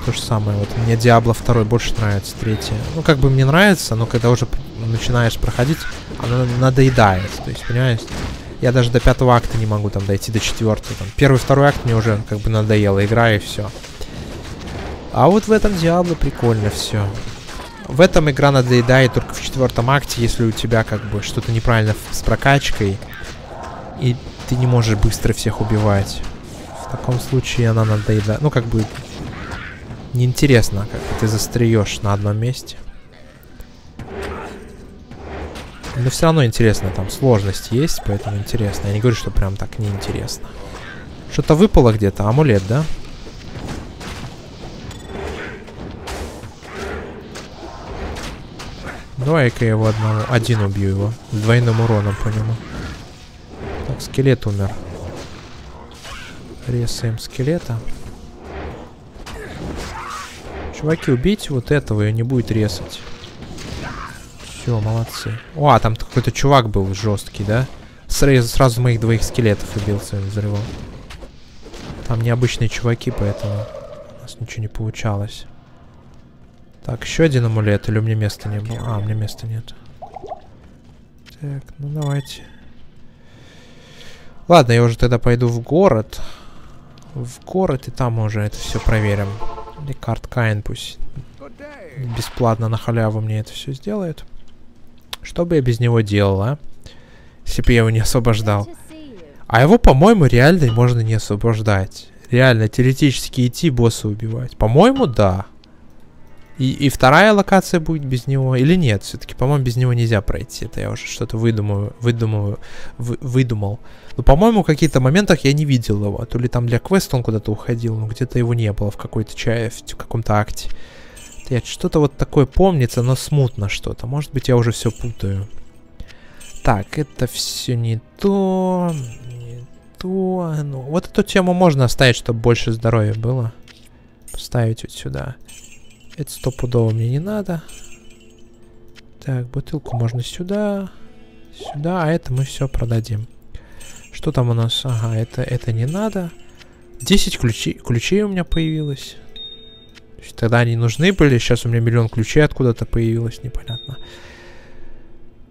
то же самое. Вот мне Диабло второй больше нравится, третья. Ну как бы мне нравится, но когда уже начинаешь проходить, она надоедает. То есть, понимаешь, я даже до пятого акта не могу там дойти до четвертого. Там. Первый, второй акт мне уже как бы надоело, игра и все. А вот в этом Диабло прикольно все. В этом игра надоедает только в четвертом акте, если у тебя как бы что-то неправильно с прокачкой. И ты не можешь быстро всех убивать. В таком случае она надоедает. Ну, как бы... Неинтересно, как ты застреешь на одном месте. Но все равно интересно, там сложность есть, поэтому интересно. Я не говорю, что прям так неинтересно. Что-то выпало где-то, амулет, да? Давай-ка я его одного, один убью его. С двойным уроном по нему. Так, скелет умер. Резаем скелета. Чуваки, убейте вот этого, и не будет резать. Все, молодцы. О, а там какой-то чувак был жесткий, да? Сразу, сразу моих двоих скелетов убил своим взрывом. Там необычные чуваки, поэтому у нас ничего не получалось. Так, еще один амулет, или у меня места не было? А, у меня места нет. Так, ну давайте. Ладно, я уже тогда пойду в город. В город, и там уже это все проверим. Или карт Каин пусть бесплатно на халяву мне это все сделает. Что бы я без него делал, а? Если бы я его не освобождал. А его, по-моему, реально можно не освобождать. Реально, теоретически идти босса убивать. По-моему, да. И, и вторая локация будет без него или нет? Все-таки, по-моему, без него нельзя пройти. Это я уже что-то выдумаю, выдумаю, вы, выдумал. Но, по-моему, в каких-то моментах я не видел его. То ли там для квеста он куда-то уходил, но где-то его не было в какой-то чае, в каком-то акте. Я что-то вот такое помнится, но смутно что-то. Может быть, я уже все путаю. Так, это все не то, не то. Ну, вот эту тему можно оставить, чтобы больше здоровья было. Поставить вот сюда. Это стопудово мне не надо. Так, бутылку можно сюда. Сюда, а это мы все продадим. Что там у нас? Ага, это, это не надо. 10 ключей, ключей у меня появилось. Тогда они нужны были, сейчас у меня миллион ключей откуда-то появилось, непонятно.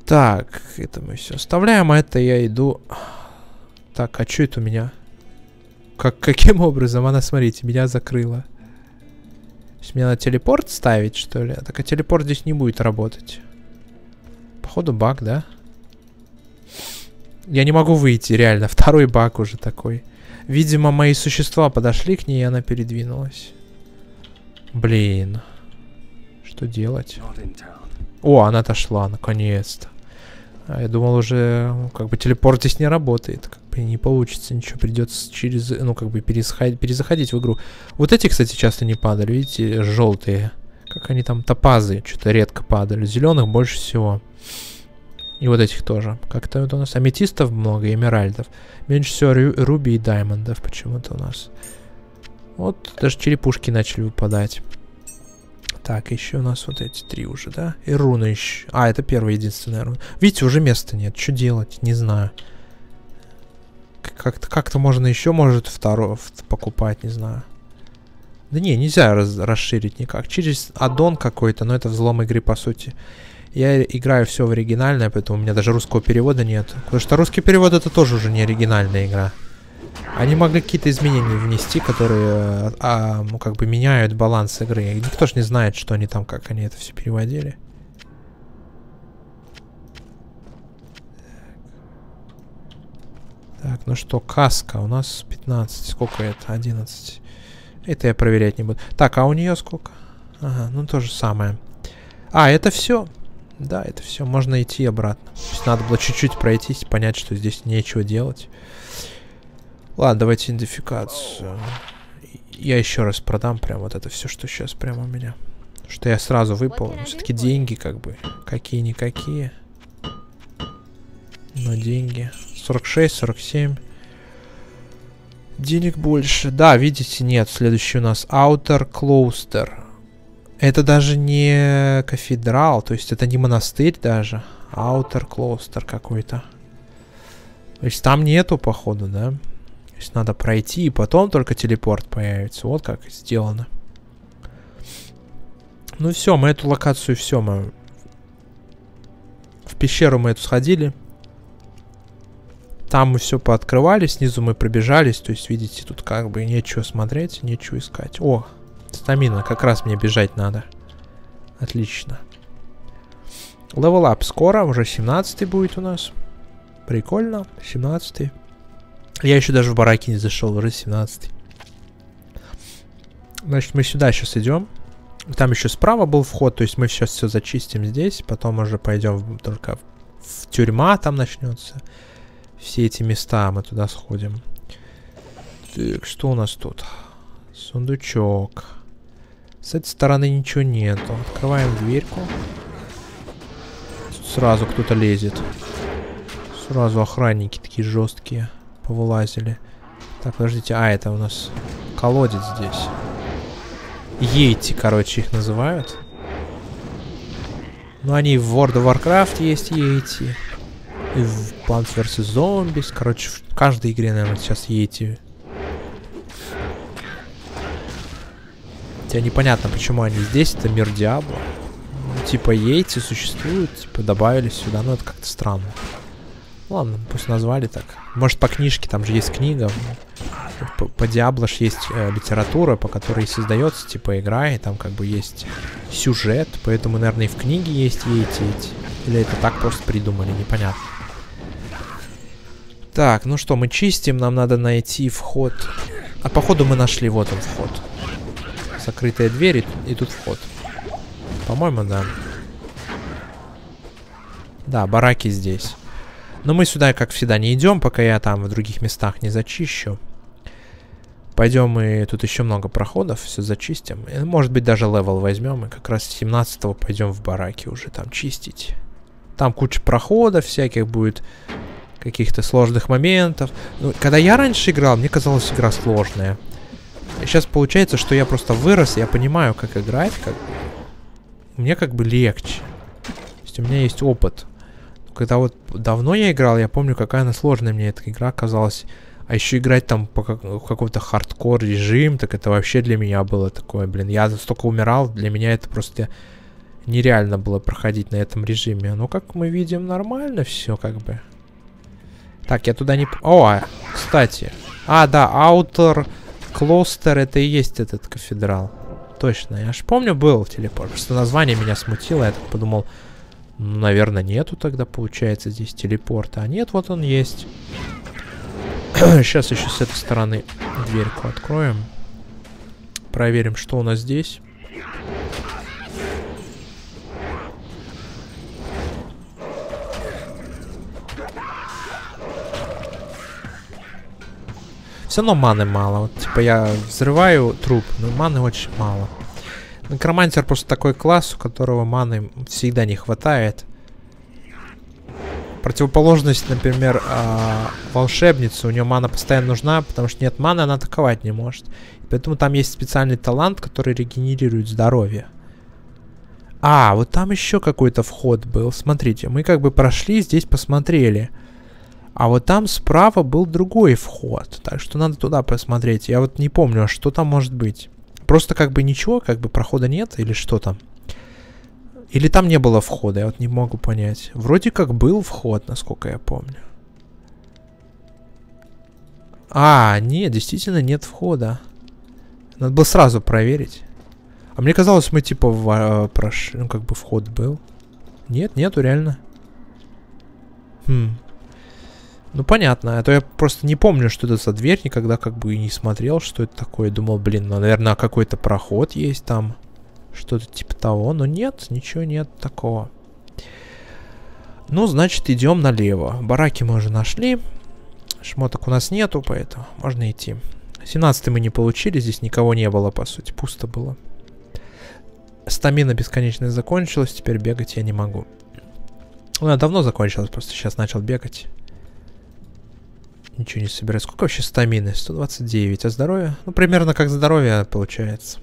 Так, это мы все оставляем, а это я иду... Так, а что это у меня? Как, каким образом? Она, смотрите, меня закрыла. То есть мне надо телепорт ставить, что ли? Так, а телепорт здесь не будет работать. Походу баг, да? Я не могу выйти, реально. Второй баг уже такой. Видимо, мои существа подошли к ней, и она передвинулась. Блин. Что делать? О, она отошла, наконец-то. А я думал уже, ну, как бы телепорт здесь не работает. Как бы не получится ничего. Придется через, ну, как бы пересходить, перезаходить в игру. Вот эти, кстати, часто не падали. Видите, желтые. Как они там, топазы, что-то редко падали. Зеленых больше всего. И вот этих тоже. Как-то вот у нас аметистов много, эмеральдов. Меньше всего рю руби и даймондов почему-то у нас. Вот даже черепушки начали выпадать. Так, еще у нас вот эти три уже, да? И руны еще. А, это первая единственная руна. Видите, уже места нет. Что делать? Не знаю. Как-то как, можно еще, может, второй покупать, не знаю. Да не, нельзя раз расширить никак. Через аддон какой-то, но это взлом игры, по сути. Я играю все в оригинальное, поэтому у меня даже русского перевода нет. Потому что русский перевод это тоже уже не оригинальная игра. Они могли какие-то изменения внести, которые, а, ну, как бы меняют баланс игры. Никто же не знает, что они там, как они это все переводили. Так, ну что, каска у нас 15. Сколько это? 11. Это я проверять не буду. Так, а у нее сколько? Ага, ну то же самое. А, это все. Да, это все. Можно идти обратно. То есть надо было чуть-чуть пройтись, понять, что здесь нечего делать. Ладно, давайте идентификацию. Я еще раз продам прям вот это все, что сейчас прямо у меня. Что я сразу выполню. Все-таки деньги как бы. Какие-никакие. Но деньги. 46, 47. Денег больше. Да, видите, нет. Следующий у нас Outer Cloister. Это даже не кафедрал, то есть это не монастырь даже. Outer Cloister какой-то. То есть там нету, походу, да? То есть надо пройти, и потом только телепорт появится. Вот как сделано. Ну все, мы эту локацию, все, мы... В пещеру мы эту сходили. Там мы все пооткрывали, снизу мы пробежались. То есть, видите, тут как бы нечего смотреть, нечего искать. О, стамина, как раз мне бежать надо. Отлично. Левел ап скоро, уже 17 будет у нас. Прикольно, 17 -й. Я еще даже в бараке не зашел, уже 17 Значит, мы сюда сейчас идем. Там еще справа был вход, то есть мы сейчас все зачистим здесь, потом уже пойдем только в тюрьма там начнется. Все эти места мы туда сходим. Так, что у нас тут? Сундучок. С этой стороны ничего нету. Открываем дверьку. Тут сразу кто-то лезет. Сразу охранники такие жесткие повылазили. Так, подождите. А, это у нас колодец здесь. Ейти, короче, их называют. Ну, они в World of Warcraft есть Ейти. И в Plants vs. Zombies. Короче, в каждой игре, наверное, сейчас Ейти. Хотя непонятно, почему они здесь. Это мир Диабло. Ну, типа Ейти существуют, типа добавили сюда. Но это как-то странно. Ладно, пусть назвали так. Может, по книжке, там же есть книга. По, по Диабло есть э, литература, по которой создается, типа, игра, и там как бы есть сюжет, поэтому, наверное, и в книге есть эти, эти. Или это так просто придумали, непонятно. Так, ну что, мы чистим, нам надо найти вход. А походу мы нашли, вот он вход. Закрытая дверь, и, и тут вход. По-моему, да. Да, бараки здесь. Но мы сюда, как всегда, не идем, пока я там в других местах не зачищу. Пойдем мы... Тут еще много проходов, все зачистим. И, может быть, даже level возьмем, и как раз 17-го пойдем в бараки уже там чистить. Там куча проходов всяких будет, каких-то сложных моментов. Ну, когда я раньше играл, мне казалась игра сложная. Сейчас получается, что я просто вырос, я понимаю, как играть, как... Мне как бы легче. То есть у меня есть опыт. когда вот давно я играл, я помню, какая она сложная мне эта игра казалась. А еще играть там по как, какой-то хардкор режим, так это вообще для меня было такое, блин. Я столько умирал, для меня это просто нереально было проходить на этом режиме. Но как мы видим, нормально все как бы. Так, я туда не... О, кстати. А, да, Outer Cluster это и есть этот кафедрал. Точно, я же помню, был телепорт. Просто название меня смутило, я так подумал, ну, наверное, нету тогда, получается, здесь телепорта. А нет, вот он есть. Сейчас еще с этой стороны дверьку откроем. Проверим, что у нас здесь. Все равно маны мало. Вот, типа я взрываю труп, но маны очень мало. Некромантер просто такой класс, у которого маны всегда не хватает противоположность, например, э, волшебницы. У нее мана постоянно нужна, потому что нет маны, она атаковать не может. Поэтому там есть специальный талант, который регенерирует здоровье. А, вот там еще какой-то вход был. Смотрите, мы как бы прошли, здесь посмотрели. А вот там справа был другой вход. Так что надо туда посмотреть. Я вот не помню, а что там может быть. Просто как бы ничего, как бы прохода нет или что там. Или там не было входа, я вот не могу понять. Вроде как был вход, насколько я помню. А, нет, действительно нет входа. Надо было сразу проверить. А мне казалось, мы типа в, э, прошли, ну как бы вход был. Нет, нету реально. Хм. Ну понятно, а то я просто не помню, что это за дверь, никогда как бы и не смотрел, что это такое. Думал, блин, ну, наверное, какой-то проход есть там. Что-то типа того. Но нет, ничего нет такого. Ну, значит, идем налево. Бараки мы уже нашли. Шмоток у нас нету, поэтому можно идти. 17 мы не получили, здесь никого не было, по сути. Пусто было. Стамина бесконечная закончилась, теперь бегать я не могу. Ну, она давно закончилась, просто сейчас начал бегать. Ничего не собираю. Сколько вообще стамины? 129. А здоровье? Ну, примерно как здоровье получается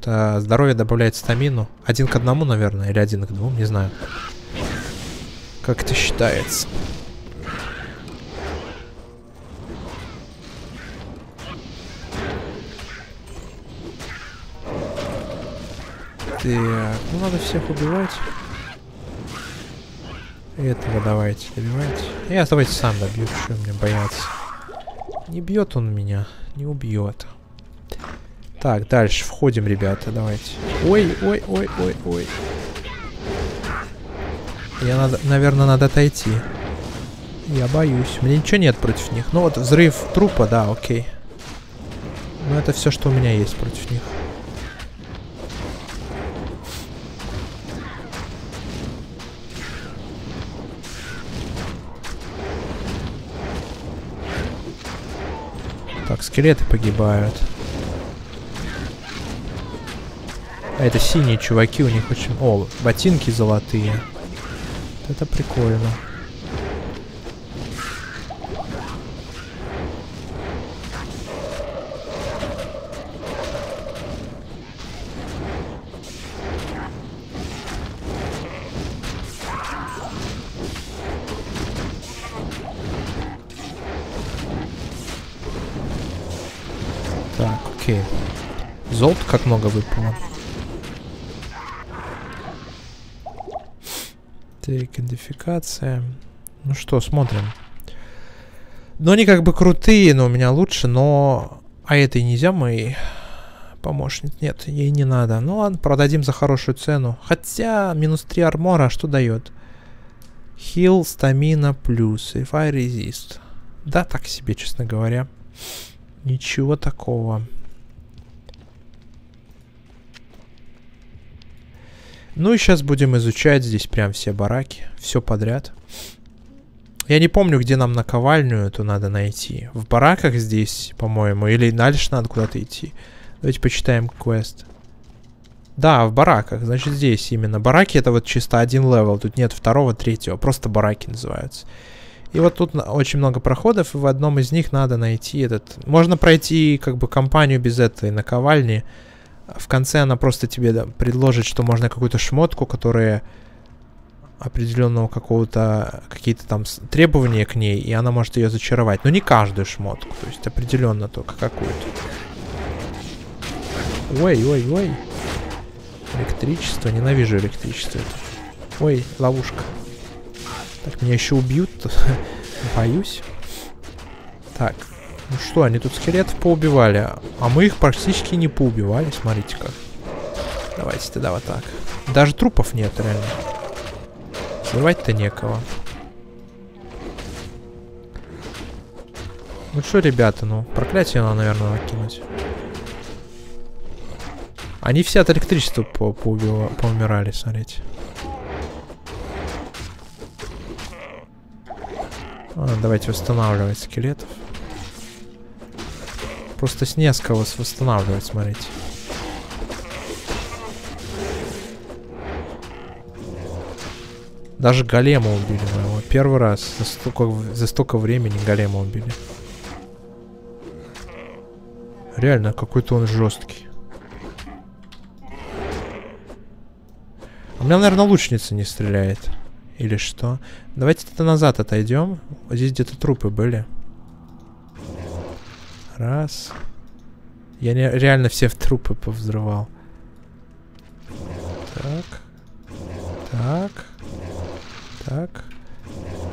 что здоровье добавляет стамину. Один к одному, наверное, или один к двум, не знаю. Как это считается. Так, ну надо всех убивать. Этого давайте добивайте. Я давайте сам добью, что мне бояться. Не бьет он меня, не убьет. Так, дальше входим, ребята, давайте. Ой, ой, ой, ой, ой. Я надо, наверное, надо отойти. Я боюсь. Мне ничего нет против них. Ну вот взрыв трупа, да, окей. Но это все, что у меня есть против них. Так, скелеты погибают. А это синие чуваки, у них очень... О, ботинки золотые. Это прикольно. Золото как много выпало. Так, идентификация. Ну что, смотрим. Ну, они как бы крутые, но у меня лучше, но... А этой нельзя моей помощник? Нет, ей не надо. Ну ладно, продадим за хорошую цену. Хотя, минус 3 армора, что дает? Heal, стамина плюс. If I resist. Да, так себе, честно говоря. Ничего такого. Ну и сейчас будем изучать здесь прям все бараки, все подряд. Я не помню, где нам наковальню эту надо найти. В бараках здесь, по-моему, или дальше надо куда-то идти. Давайте почитаем квест. Да, в бараках, значит здесь именно. Бараки это вот чисто один level, тут нет второго, третьего, просто бараки называются. И вот тут очень много проходов, и в одном из них надо найти этот... Можно пройти как бы компанию без этой наковальни, в конце она просто тебе да, предложит, что можно какую-то шмотку, которая определенного какого-то, какие-то там требования к ней, и она может ее зачаровать. Но не каждую шмотку, то есть определенно только какую-то. Ой, ой, ой. Электричество, ненавижу электричество. Ой, ловушка. Так, меня еще убьют. Боюсь. Так, ну что, они тут скелетов поубивали, а мы их практически не поубивали, смотрите как. Давайте тогда вот так. Даже трупов нет, реально. Срывать-то некого. Ну что, ребята, ну, проклятие надо, наверное, накинуть. Они все от электричества по -по поумирали, смотрите. А, давайте восстанавливать скелетов. Просто с несколько восстанавливать, смотрите. Даже голема убили моего. Первый раз за столько, за столько времени голема убили. Реально, какой-то он жесткий. У меня, наверное, лучница не стреляет. Или что? Давайте тогда назад отойдем. Здесь где-то трупы были. Раз. Я не, реально все в трупы повзрывал. Так. Так. Так.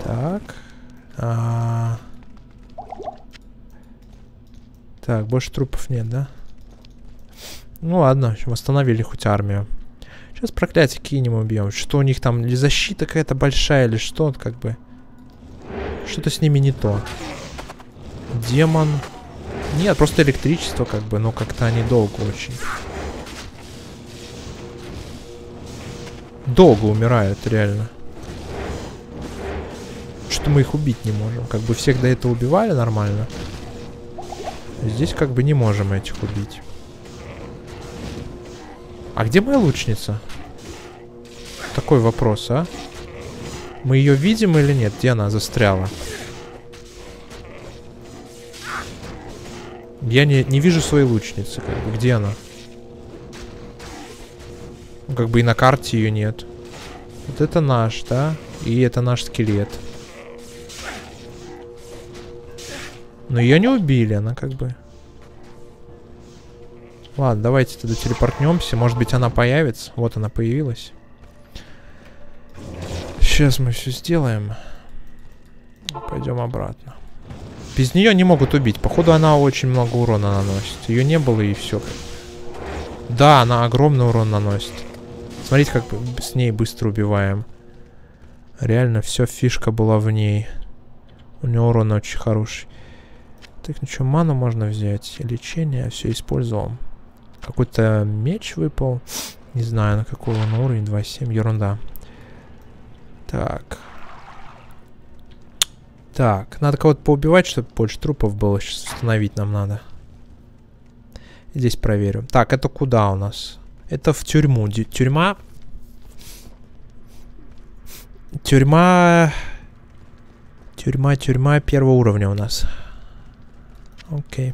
Так. А... Так, больше трупов нет, да? Ну ладно, восстановили хоть армию. Сейчас проклятие кинем убьем. Что у них там, или защита какая-то большая, или что, как бы. Что-то с ними не то. Демон. Нет, просто электричество, как бы, но как-то они долго очень. Долго умирают, реально. Что мы их убить не можем. Как бы всех до этого убивали нормально. Здесь как бы не можем этих убить. А где моя лучница? Такой вопрос, а? Мы ее видим или нет? Где она застряла? Я не, не вижу своей лучницы, как бы. Где она? Ну, как бы и на карте ее нет. Вот это наш, да? И это наш скелет. Но ее не убили, она как бы... Ладно, давайте тогда телепортнемся. Может быть, она появится. Вот она появилась. Сейчас мы все сделаем. Пойдем обратно. Без нее не могут убить. Походу, она очень много урона наносит. Ее не было и все. Да, она огромный урон наносит. Смотрите, как с ней быстро убиваем. Реально, все фишка была в ней. У нее урон очень хороший. Так, ну что, ману можно взять. Лечение, все использовал. Какой-то меч выпал. Не знаю, на какой он уровень. 2.7, ерунда. Так. Так, надо кого-то поубивать, чтобы больше трупов было. Сейчас установить нам надо. Здесь проверю. Так, это куда у нас? Это в тюрьму. Дю тюрьма... Тюрьма... Тюрьма, тюрьма первого уровня у нас. Окей.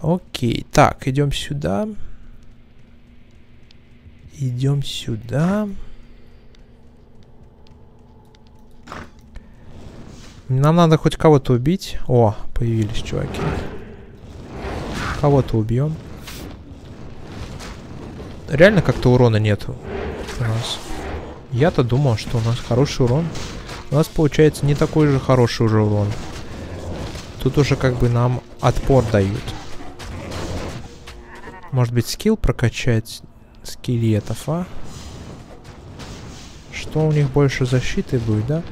Окей. Так, идем сюда. Идем сюда. Нам надо хоть кого-то убить. О, появились чуваки. Кого-то убьем. Реально как-то урона нету у нас. Я-то думал, что у нас хороший урон. У нас получается не такой же хороший уже урон. Тут уже как бы нам отпор дают. Может быть скилл прокачать скелетов, а? Что у них больше защиты будет, да?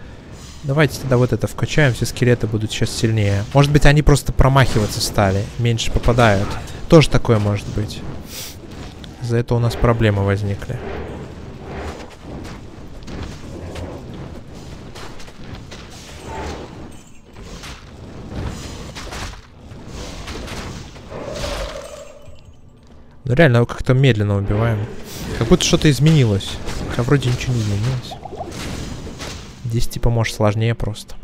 Давайте тогда вот это вкачаем, все скелеты будут сейчас сильнее. Может быть, они просто промахиваться стали, меньше попадают. Тоже такое может быть. За это у нас проблемы возникли. Ну реально, как-то медленно убиваем. Как будто что-то изменилось. Хотя вроде ничего не изменилось. Здесь типа может сложнее просто.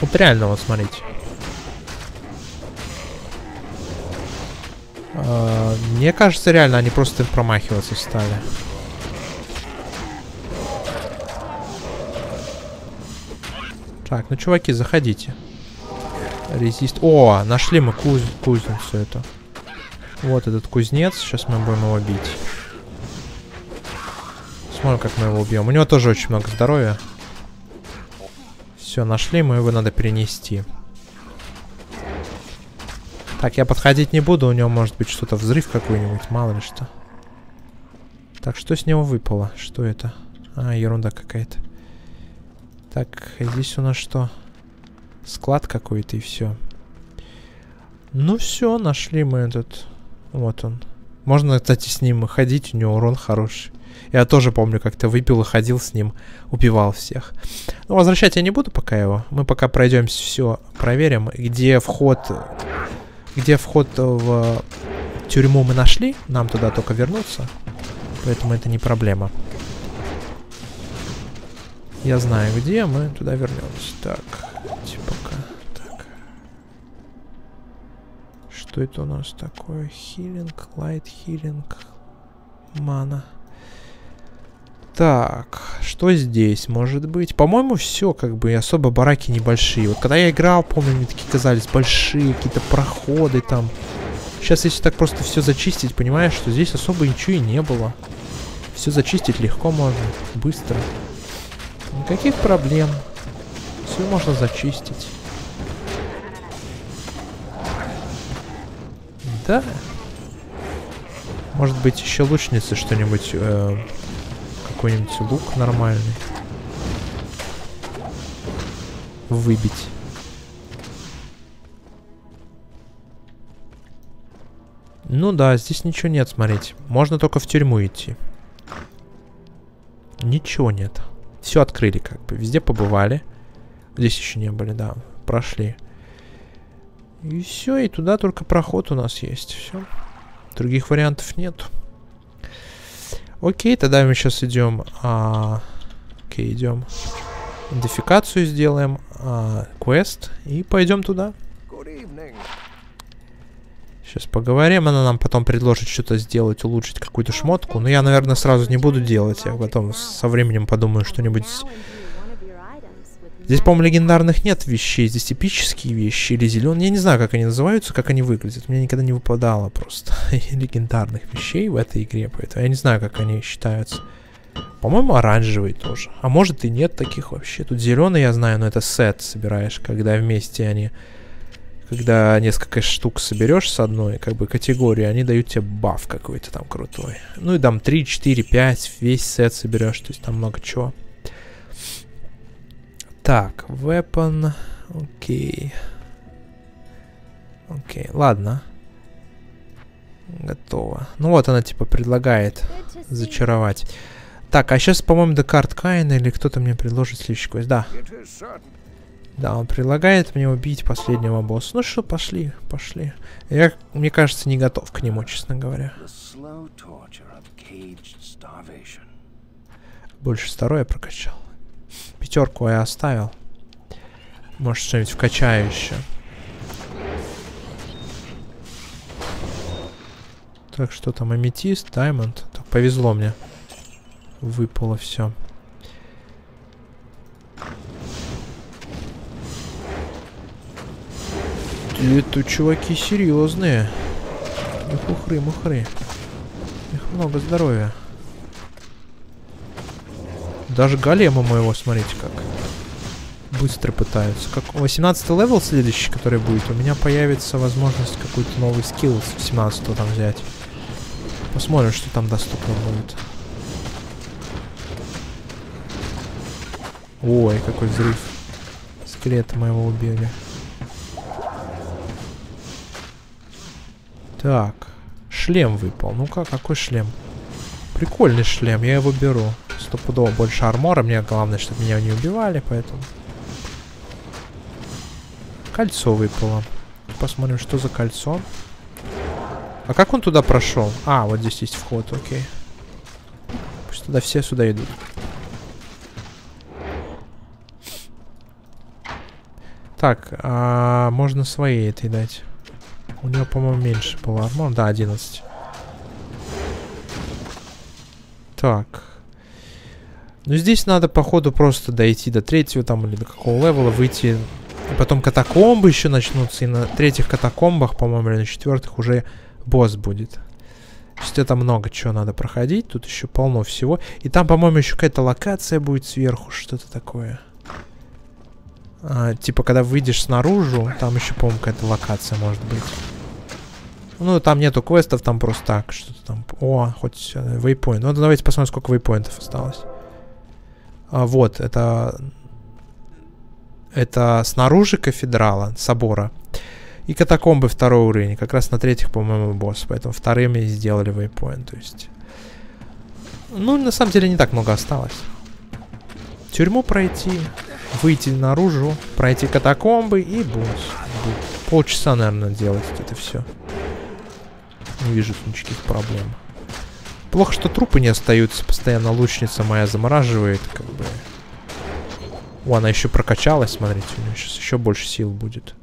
Вот реально, вот смотрите. А, мне кажется, реально, они просто промахиваться стали. Так, ну, чуваки, заходите. Резист... О, нашли мы куз... кузницу эту. Вот этот кузнец. Сейчас мы будем его бить. Смотрим, как мы его убьем. У него тоже очень много здоровья. Все, нашли мы, его надо перенести. Так, я подходить не буду, у него может быть что-то, взрыв какой-нибудь, мало ли что. Так, что с него выпало? Что это? А, ерунда какая-то. Так, здесь у нас что? Склад какой-то и все. Ну все, нашли мы этот. Вот он. Можно, кстати, с ним ходить, у него урон хороший. Я тоже помню, как-то выпил и ходил с ним, убивал всех. Ну, возвращать я не буду пока его. Мы пока пройдемся, все проверим. Где вход... Где вход в тюрьму мы нашли, нам туда только вернуться. Поэтому это не проблема. Я знаю, где мы туда вернемся. Так, типа-ка, так. Что это у нас такое? Хилинг, лайт хилинг, мана. Так, что здесь может быть? По-моему, все, как бы, особо бараки небольшие. Вот когда я играл, помню, мне такие казались большие, какие-то проходы там. Сейчас, если так просто все зачистить, понимаешь, что здесь особо ничего и не было. Все зачистить легко можно, быстро. Никаких проблем. Все можно зачистить. Да. Может быть, еще лучницы что-нибудь... Э, Какой-нибудь лук нормальный. Выбить. Ну да, здесь ничего нет, смотрите. Можно только в тюрьму идти. Ничего нет. Все открыли как бы. Везде побывали. Здесь еще не были, да. Прошли. И все, и туда только проход у нас есть. Все. Других вариантов нет. Окей, тогда мы сейчас идем. А, окей, идем. Идентификацию сделаем. А, квест. И пойдем туда. Сейчас поговорим, она нам потом предложит что-то сделать, улучшить какую-то шмотку. Но я, наверное, сразу не буду делать. Я потом со временем подумаю что-нибудь... Здесь, по-моему, легендарных нет вещей. Здесь эпические вещи или зеленые. Я не знаю, как они называются, как они выглядят. Мне никогда не выпадало просто легендарных вещей в этой игре. Поэтому я не знаю, как они считаются. По-моему, оранжевый тоже. А может и нет таких вообще. Тут зеленый, я знаю, но это сет собираешь, когда вместе они когда несколько штук соберешь с одной как бы категории, они дают тебе баф какой-то там крутой. Ну и там 3, 4, 5, весь сет соберешь, то есть там много чего. Так, weapon, окей. Окей, ладно. Готово. Ну вот она типа предлагает зачаровать. Так, а сейчас, по-моему, Декарт Каина или кто-то мне предложит следующий квест. Да. Да, он предлагает мне убить последнего босса. Ну что, пошли, пошли. Я, мне кажется, не готов к нему, честно говоря. Больше второе прокачал. Пятерку я оставил. Может, что-нибудь вкачаю еще. Так, что там? Аметист, Даймонд. Так, повезло мне. Выпало все. Это чуваки серьезные. Их ухры, мухры. Их много здоровья. Даже голема моего, смотрите как. Быстро пытаются. Как 18 level следующий, который будет, у меня появится возможность какой-то новый skill с 17 там взять. Посмотрим, что там доступно будет. Ой, какой взрыв. Скелета моего убили. Так, шлем выпал. Ну-ка, какой шлем? Прикольный шлем, я его беру. Стопудово больше армора. Мне главное, чтобы меня не убивали, поэтому... Кольцо выпало. Посмотрим, что за кольцо. А как он туда прошел? А, вот здесь есть вход, окей. Пусть туда все сюда идут. Так, а можно своей этой дать. У него, по-моему, меньше было армор. Да, 11. Так. Ну, здесь надо, походу, просто дойти до третьего там или до какого левела, выйти. И потом катакомбы еще начнутся. И на третьих катакомбах, по-моему, или на четвертых уже босс будет. То есть это много чего надо проходить. Тут еще полно всего. И там, по-моему, еще какая-то локация будет сверху. Что-то такое. А, типа, когда выйдешь снаружи, там еще, по-моему, какая-то локация может быть. Ну, там нету квестов, там просто так, что-то там. О, хоть вейпоинт. Ну, давайте посмотрим, сколько вейпоинтов осталось. А, вот, это... Это снаружи кафедрала, собора. И катакомбы второй уровень. Как раз на третьих, по-моему, босс. Поэтому вторыми сделали вейпоинт. То есть... Ну, на самом деле, не так много осталось. Тюрьму пройти, выйти наружу, пройти катакомбы и босс. Полчаса, наверное, делать это все. Не вижу никаких проблем. Плохо, что трупы не остаются. Постоянно лучница моя замораживает, как бы. О, она еще прокачалась, смотрите. У нее сейчас еще больше сил будет.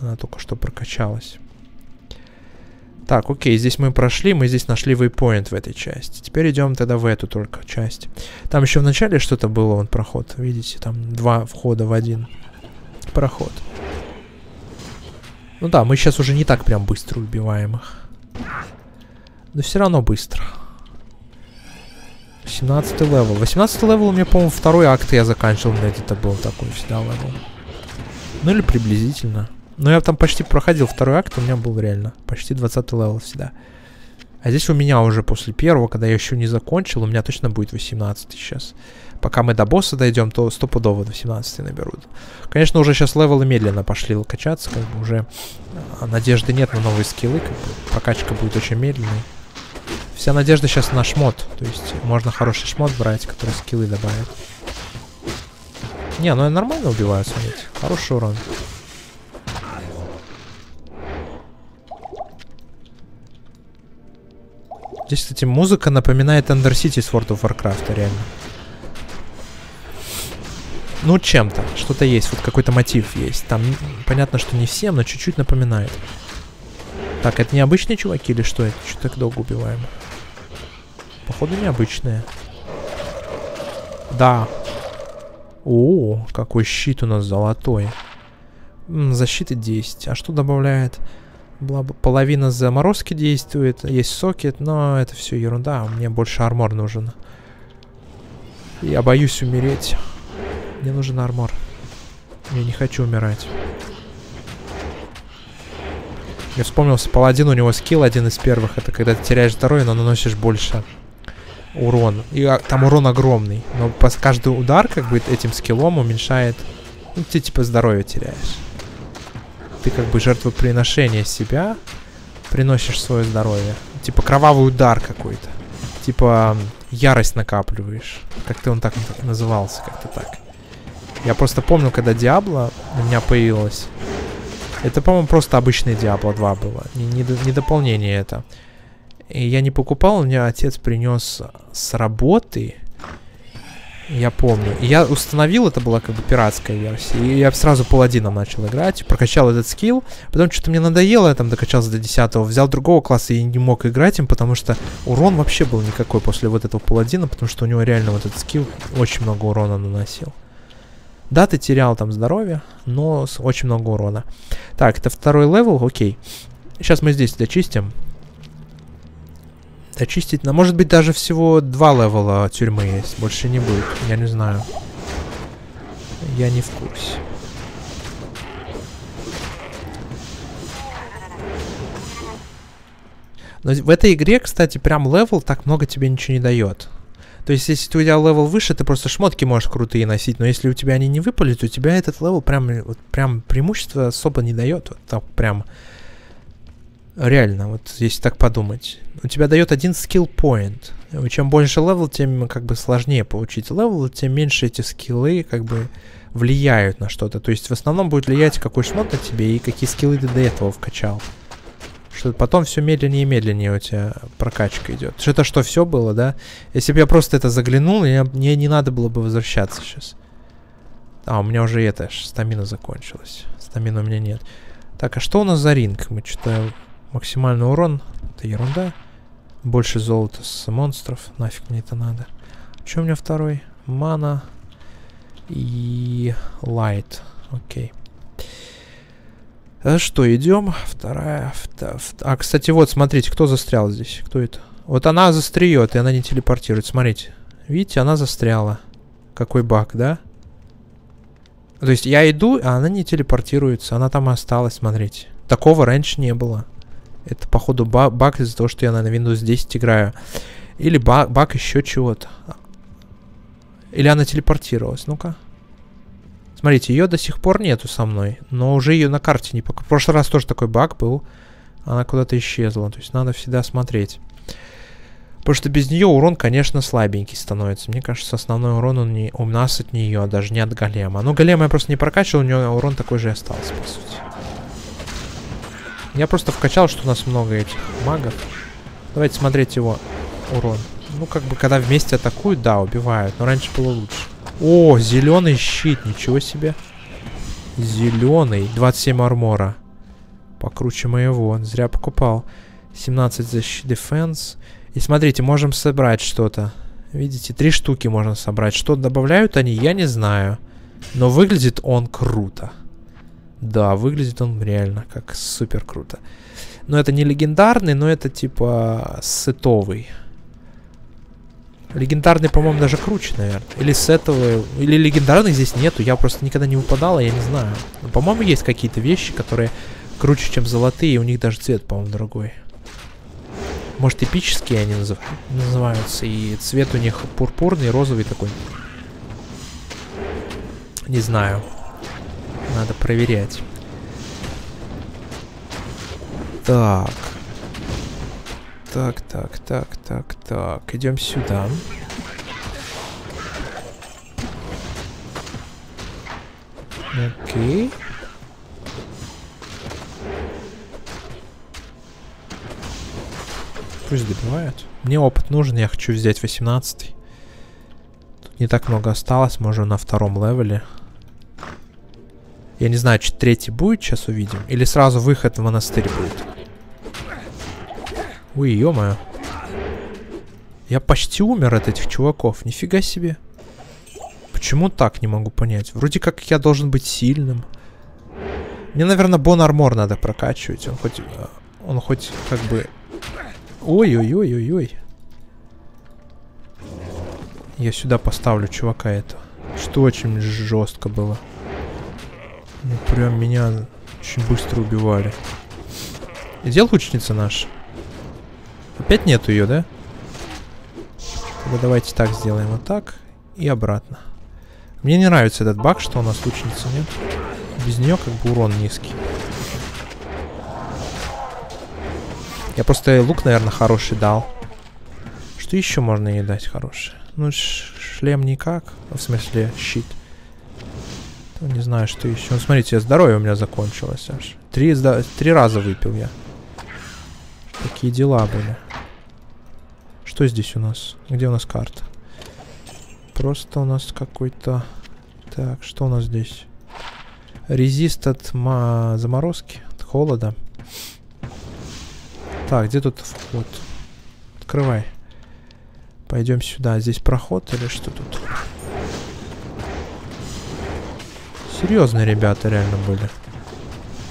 Она только что прокачалась. Так, окей, здесь мы прошли, мы здесь нашли вейпоинт в этой части. Теперь идем тогда в эту только часть. Там еще в начале что-то было, вон проход. Видите, там два входа в один проход. Ну да, мы сейчас уже не так прям быстро убиваем их. Но все равно быстро. 17 level. 18 level у меня, по-моему, второй акт я заканчивал. У меня где-то был такой всегда level. Ну или приблизительно. Но я там почти проходил второй акт, у меня был реально почти 20 level всегда. А здесь у меня уже после первого, когда я еще не закончил, у меня точно будет 18 сейчас. Пока мы до босса дойдем, то стопудово до 17 наберут. Конечно, уже сейчас левелы медленно пошли качаться, как бы уже а, надежды нет на новые скиллы, как бы прокачка будет очень медленной. Вся надежда сейчас на шмот, то есть можно хороший шмот брать, который скиллы добавит. Не, ну я нормально убиваю, смотрите, хороший урон. Здесь, кстати, музыка напоминает Ender City с World of Warcraft, реально. Ну, чем-то. Что-то есть. Вот какой-то мотив есть. Там понятно, что не всем, но чуть-чуть напоминает. Так, это необычные чуваки или что это? Что так долго убиваем? Походу, необычные. Да. О, какой щит у нас золотой. М, защиты 10. А что добавляет? Половина заморозки действует. Есть сокет, но это все ерунда. Мне больше армор нужен. Я боюсь умереть. Мне нужен армор. Я не хочу умирать. Я вспомнился, паладин, у него скилл один из первых. Это когда ты теряешь здоровье, но наносишь больше урон. И а, там урон огромный. Но каждый удар, как бы, этим скиллом уменьшает... Ну, ты типа здоровье теряешь. Ты как бы жертвоприношение себя приносишь свое здоровье. Типа кровавый удар какой-то. Типа ярость накапливаешь. Как-то он так назывался, как-то так. Я просто помню, когда Диабло у меня появилось. Это, по-моему, просто обычный Диабло 2 было. Не, не, не дополнение это. И я не покупал, у меня отец принес с работы. Я помню. И я установил, это была как бы пиратская версия. И я сразу паладином начал играть. Прокачал этот скилл. Потом что-то мне надоело, я там докачался до 10 Взял другого класса и не мог играть им, потому что урон вообще был никакой после вот этого паладина. Потому что у него реально вот этот skill очень много урона наносил. Да, ты терял там здоровье, но с очень много урона. Так, это второй level, окей. Сейчас мы здесь дочистим. Дочистить, на, может быть, даже всего два level а тюрьмы есть. Больше не будет, я не знаю. Я не в курсе. Но в этой игре, кстати, прям level так много тебе ничего не дает. То есть, если у тебя level выше, ты просто шмотки можешь крутые носить, но если у тебя они не выпали, то у тебя этот level прям, вот, прям преимущества особо не дает. Вот так прям реально, вот если так подумать. У тебя дает один skill point. Чем больше level, тем как бы сложнее получить level, тем меньше эти skill ы как бы влияют на что-то. То есть в основном будет влиять, какой шмот на тебе и какие скиллы ты до этого вкачал. Что потом все медленнее и медленнее у тебя прокачка идет. Это что, все было, да? Если бы я просто это заглянул, я, мне не надо было бы возвращаться сейчас. А, у меня уже это, стамина закончилась. Стамина у меня нет. Так, а что у нас за ринг? Мы что-то максимальный урон. Это ерунда. Больше золота с монстров. Нафиг мне это надо. Что у меня второй? Мана и лайт. Окей. А что, идем? Вторая. А, кстати, вот, смотрите, кто застрял здесь? Кто это? Вот она застреет, и она не телепортирует. Смотрите. Видите, она застряла. Какой баг, да? То есть я иду, а она не телепортируется. Она там осталась, смотрите. Такого раньше не было. Это, походу, баг из-за того, что я на Windows 10 играю. Или баг, баг еще чего-то. Или она телепортировалась. Ну-ка. Смотрите, ее до сих пор нету со мной. Но уже ее на карте не пока. В прошлый раз тоже такой баг был. Она куда-то исчезла. То есть надо всегда смотреть. Потому что без нее урон, конечно, слабенький становится. Мне кажется, основной урон он не, у нас от нее, а даже не от голема. Но голема я просто не прокачивал, у нее урон такой же и остался, по сути. Я просто вкачал, что у нас много этих магов. Давайте смотреть его урон. Ну, как бы, когда вместе атакуют, да, убивают. Но раньше было лучше. О, зеленый щит, ничего себе. Зеленый, 27 армора. Покруче моего, зря покупал. 17 защит, дефенс. И смотрите, можем собрать что-то. Видите, три штуки можно собрать. Что добавляют они, я не знаю. Но выглядит он круто. Да, выглядит он реально как супер круто. Но это не легендарный, но это типа сетовый. Легендарный, по-моему, даже круче, наверное. Или сетовый. Или легендарных здесь нету. Я просто никогда не выпадала, я не знаю. По-моему, есть какие-то вещи, которые круче, чем золотые. И у них даже цвет, по-моему, другой. Может, эпические они назыв... называются. И цвет у них пурпурный, розовый такой. Не знаю. Надо проверять. Так. Так, так, так, так, так. Идем сюда. Окей. Пусть добивают. Мне опыт нужен, я хочу взять 18 -й. Тут не так много осталось, можно на втором левеле. Я не знаю, что третий будет, сейчас увидим. Или сразу выход в монастырь будет. Ой, ё-моё. Я почти умер от этих чуваков. Нифига себе. Почему так, не могу понять. Вроде как я должен быть сильным. Мне, наверное, бон армор надо прокачивать. Он хоть... Э, он хоть как бы Ой-ой-ой-ой-ой. Я сюда поставлю чувака этого. Что очень жестко было. Ну, прям меня очень быстро убивали. Где лучница наша? Опять нету ее, да? Тогда давайте так сделаем. Вот так и обратно. Мне не нравится этот баг, что у нас лучницы нет. Без нее как бы урон низкий. Я просто лук, наверное, хороший дал. Что еще можно ей дать хорошее? Ну, шлем никак. В смысле, щит. Ну, не знаю, что еще. Ну, смотрите, здоровье у меня закончилось аж. Три, три раза выпил я. Такие дела были. Что здесь у нас? Где у нас карта? Просто у нас какой-то... Так, что у нас здесь? Резист от заморозки, от холода. Так, где тут вход? Открывай. Пойдем сюда. Здесь проход или что тут? Серьезные ребята реально были.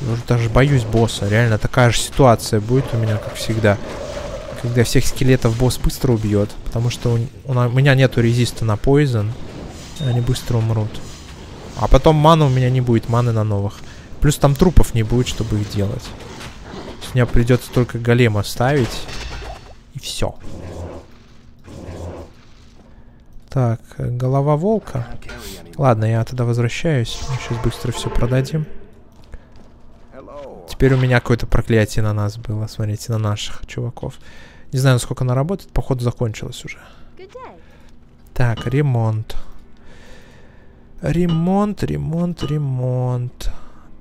Я уже даже боюсь босса. Реально такая же ситуация будет у меня, как всегда. Когда всех скелетов босс быстро убьет. Потому что у, у, меня нету резиста на поизон. Они быстро умрут. А потом маны у меня не будет, маны на новых. Плюс там трупов не будет, чтобы их делать. Мне придется только голема ставить. И все. Так, голова волка. Ладно, я тогда возвращаюсь. Мы сейчас быстро все продадим. Теперь у меня какое-то проклятие на нас было. Смотрите, на наших чуваков. Не знаю, насколько она работает. Походу, закончилась уже. Так, ремонт. Ремонт, ремонт, ремонт.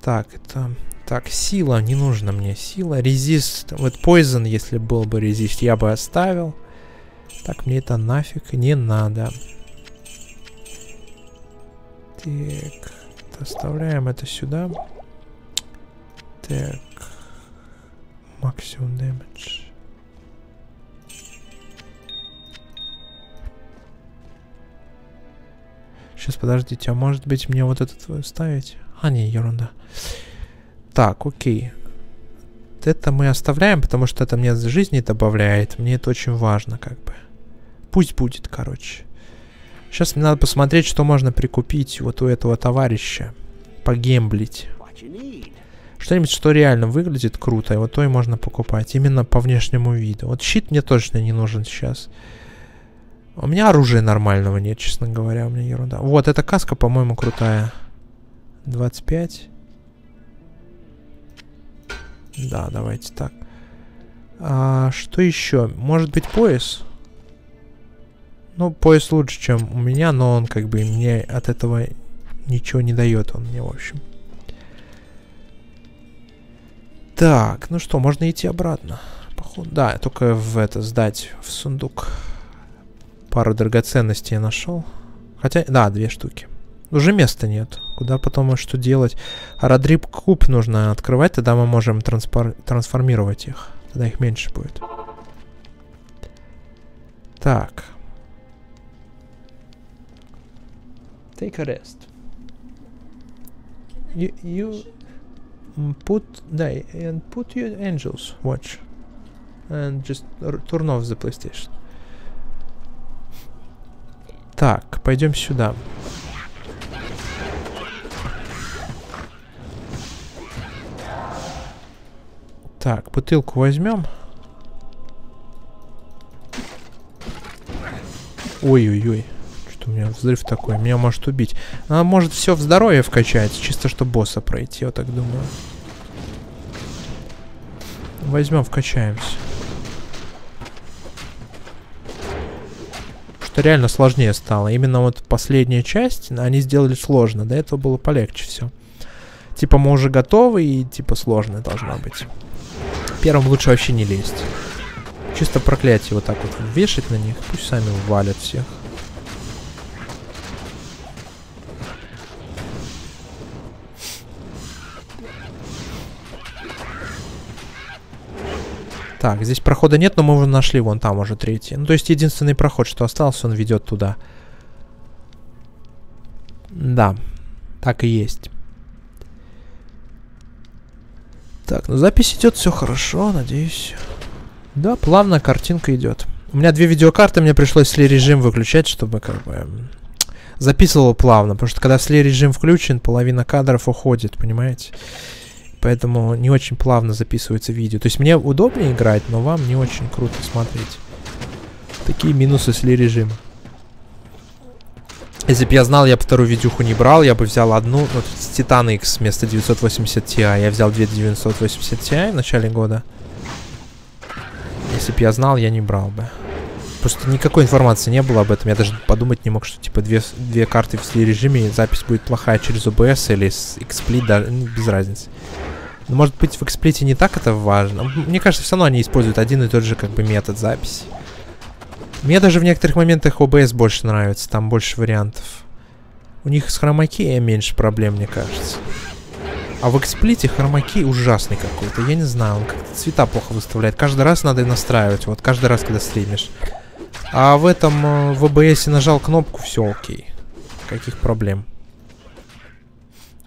Так, это... Так, сила, не нужно мне сила. Резист, вот Poison, если был бы резист, я бы оставил. Так, мне это нафиг не надо. Так, оставляем это сюда. Так. Максимум damage. Сейчас, подождите, а может быть мне вот этот ставить? А, не, ерунда. Так, окей. Это мы оставляем, потому что это мне жизни добавляет. Мне это очень важно, как бы. Пусть будет, короче. Сейчас мне надо посмотреть, что можно прикупить вот у этого товарища. Погемблить. Что-нибудь, что реально выглядит круто, и вот то и можно покупать. Именно по внешнему виду. Вот щит мне точно не нужен сейчас. У меня оружия нормального нет, честно говоря, у меня ерунда. Вот, эта каска, по-моему, крутая. 25. Да, давайте так. А, что еще? Может быть, пояс? Ну, пояс лучше, чем у меня, но он как бы мне от этого ничего не дает. Он мне, в общем. Так, ну что, можно идти обратно. Походу, да, только в это сдать в сундук. Пару драгоценностей я нашел. Хотя, да, две штуки. Уже места нет. Куда потом что делать? А куб нужно открывать, тогда мы можем транспор трансформировать их. Тогда их меньше будет. Так. Take a rest. You, you put, да, and put your angels watch. And just turn off the PlayStation. Так, пойдем сюда. Так, бутылку возьмем. Ой-ой-ой. Что у меня взрыв такой? Меня может убить. Она может все в здоровье вкачать, чисто чтобы босса пройти, я так думаю. Возьмем, вкачаемся. Что реально сложнее стало. Именно вот последняя часть, они сделали сложно. До этого было полегче все. Типа мы уже готовы и типа сложная должна быть. Первым лучше вообще не лезть. Чисто проклятие вот так вот вешать на них. Пусть сами валят всех. Так, здесь прохода нет, но мы уже нашли вон там уже третий. Ну, то есть единственный проход, что остался, он ведет туда. Да, так и есть. Так, ну запись идет, все хорошо, надеюсь. Да, плавно картинка идет. У меня две видеокарты, мне пришлось сли режим выключать, чтобы как бы записывал плавно. Потому что когда сли режим включен, половина кадров уходит, понимаете? Поэтому не очень плавно записывается видео. То есть мне удобнее играть, но вам не очень круто смотреть. Такие минусы сли режима. Если бы я знал, я бы вторую видюху не брал, я бы взял одну, вот Titan X вместо 980 Ti. Я взял две 980 Ti в начале года. Если бы я знал, я не брал бы. Просто никакой информации не было об этом. Я даже подумать не мог, что типа две, две карты в режиме, запись будет плохая через OBS или с XSplit, да, ну, без разницы. Но может быть в XSplit не так это важно. Мне кажется, все равно они используют один и тот же как бы метод записи. Мне даже в некоторых моментах OBS больше нравится, там больше вариантов. У них с хромакеем меньше проблем, мне кажется. А в XSplit хромаки ужасный какой-то. Я не знаю, он как-то цвета плохо выставляет. Каждый раз надо настраивать. Вот каждый раз, когда стримишь. А в этом, э, в OBS нажал кнопку, все окей. Каких проблем.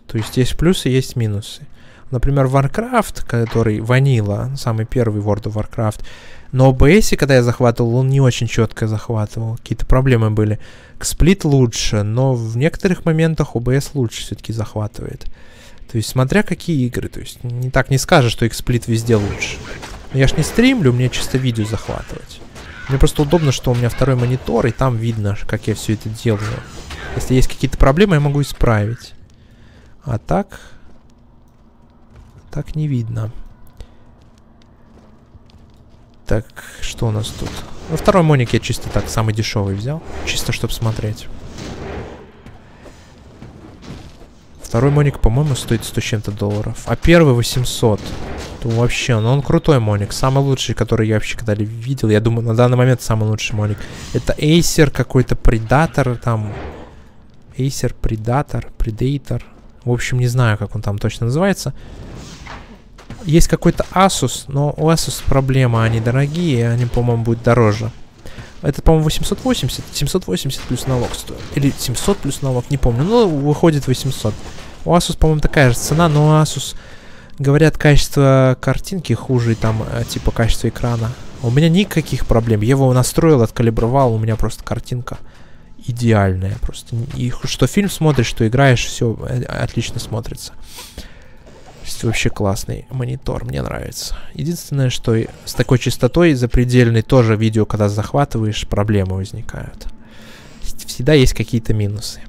То есть есть плюсы, есть минусы. Например, Warcraft, который ванила, самый первый World of Warcraft, но OBS, когда я захватывал, он не очень четко захватывал. Какие-то проблемы были. Сплит лучше, но в некоторых моментах OBS лучше все-таки захватывает. То есть, смотря какие игры. То есть, не так не скажешь, что XSplit везде лучше. Но я ж не стримлю, мне чисто видео захватывать. Мне просто удобно, что у меня второй монитор, и там видно, как я все это делаю. Если есть какие-то проблемы, я могу исправить. А так... Так не видно. Так, что у нас тут? Ну, второй моник я чисто так, самый дешевый взял. Чисто, чтобы смотреть. Второй моник, по-моему, стоит 100 чем-то долларов. А первый 800. То вообще, ну он крутой моник. Самый лучший, который я вообще когда-либо видел. Я думаю, на данный момент самый лучший моник. Это Acer какой-то, Predator там. Acer Predator, Predator. В общем, не знаю, как он там точно называется. есть какой-то Asus, но у Asus проблема, они дорогие, они, по-моему, будут дороже. Это, по-моему, 880, 780 плюс налог стоит. Или 700 плюс налог, не помню. Ну, выходит 800. У Asus, по-моему, такая же цена, но Asus, говорят, качество картинки хуже, там, э, типа, качество экрана. У меня никаких проблем. Я его настроил, откалибровал, у меня просто картинка идеальная. Просто. И что фильм смотришь, что играешь, все э, отлично смотрится. Вообще классный монитор, мне нравится. Единственное, что с такой частотой запредельной тоже видео, когда захватываешь, проблемы возникают. Всегда есть какие-то минусы.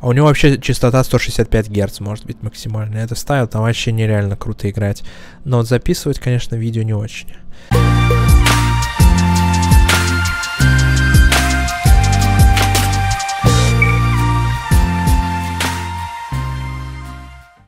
А у него вообще частота 165 Гц может быть максимальная. Это ставил, там вообще нереально круто играть. Но записывать, конечно, видео не очень.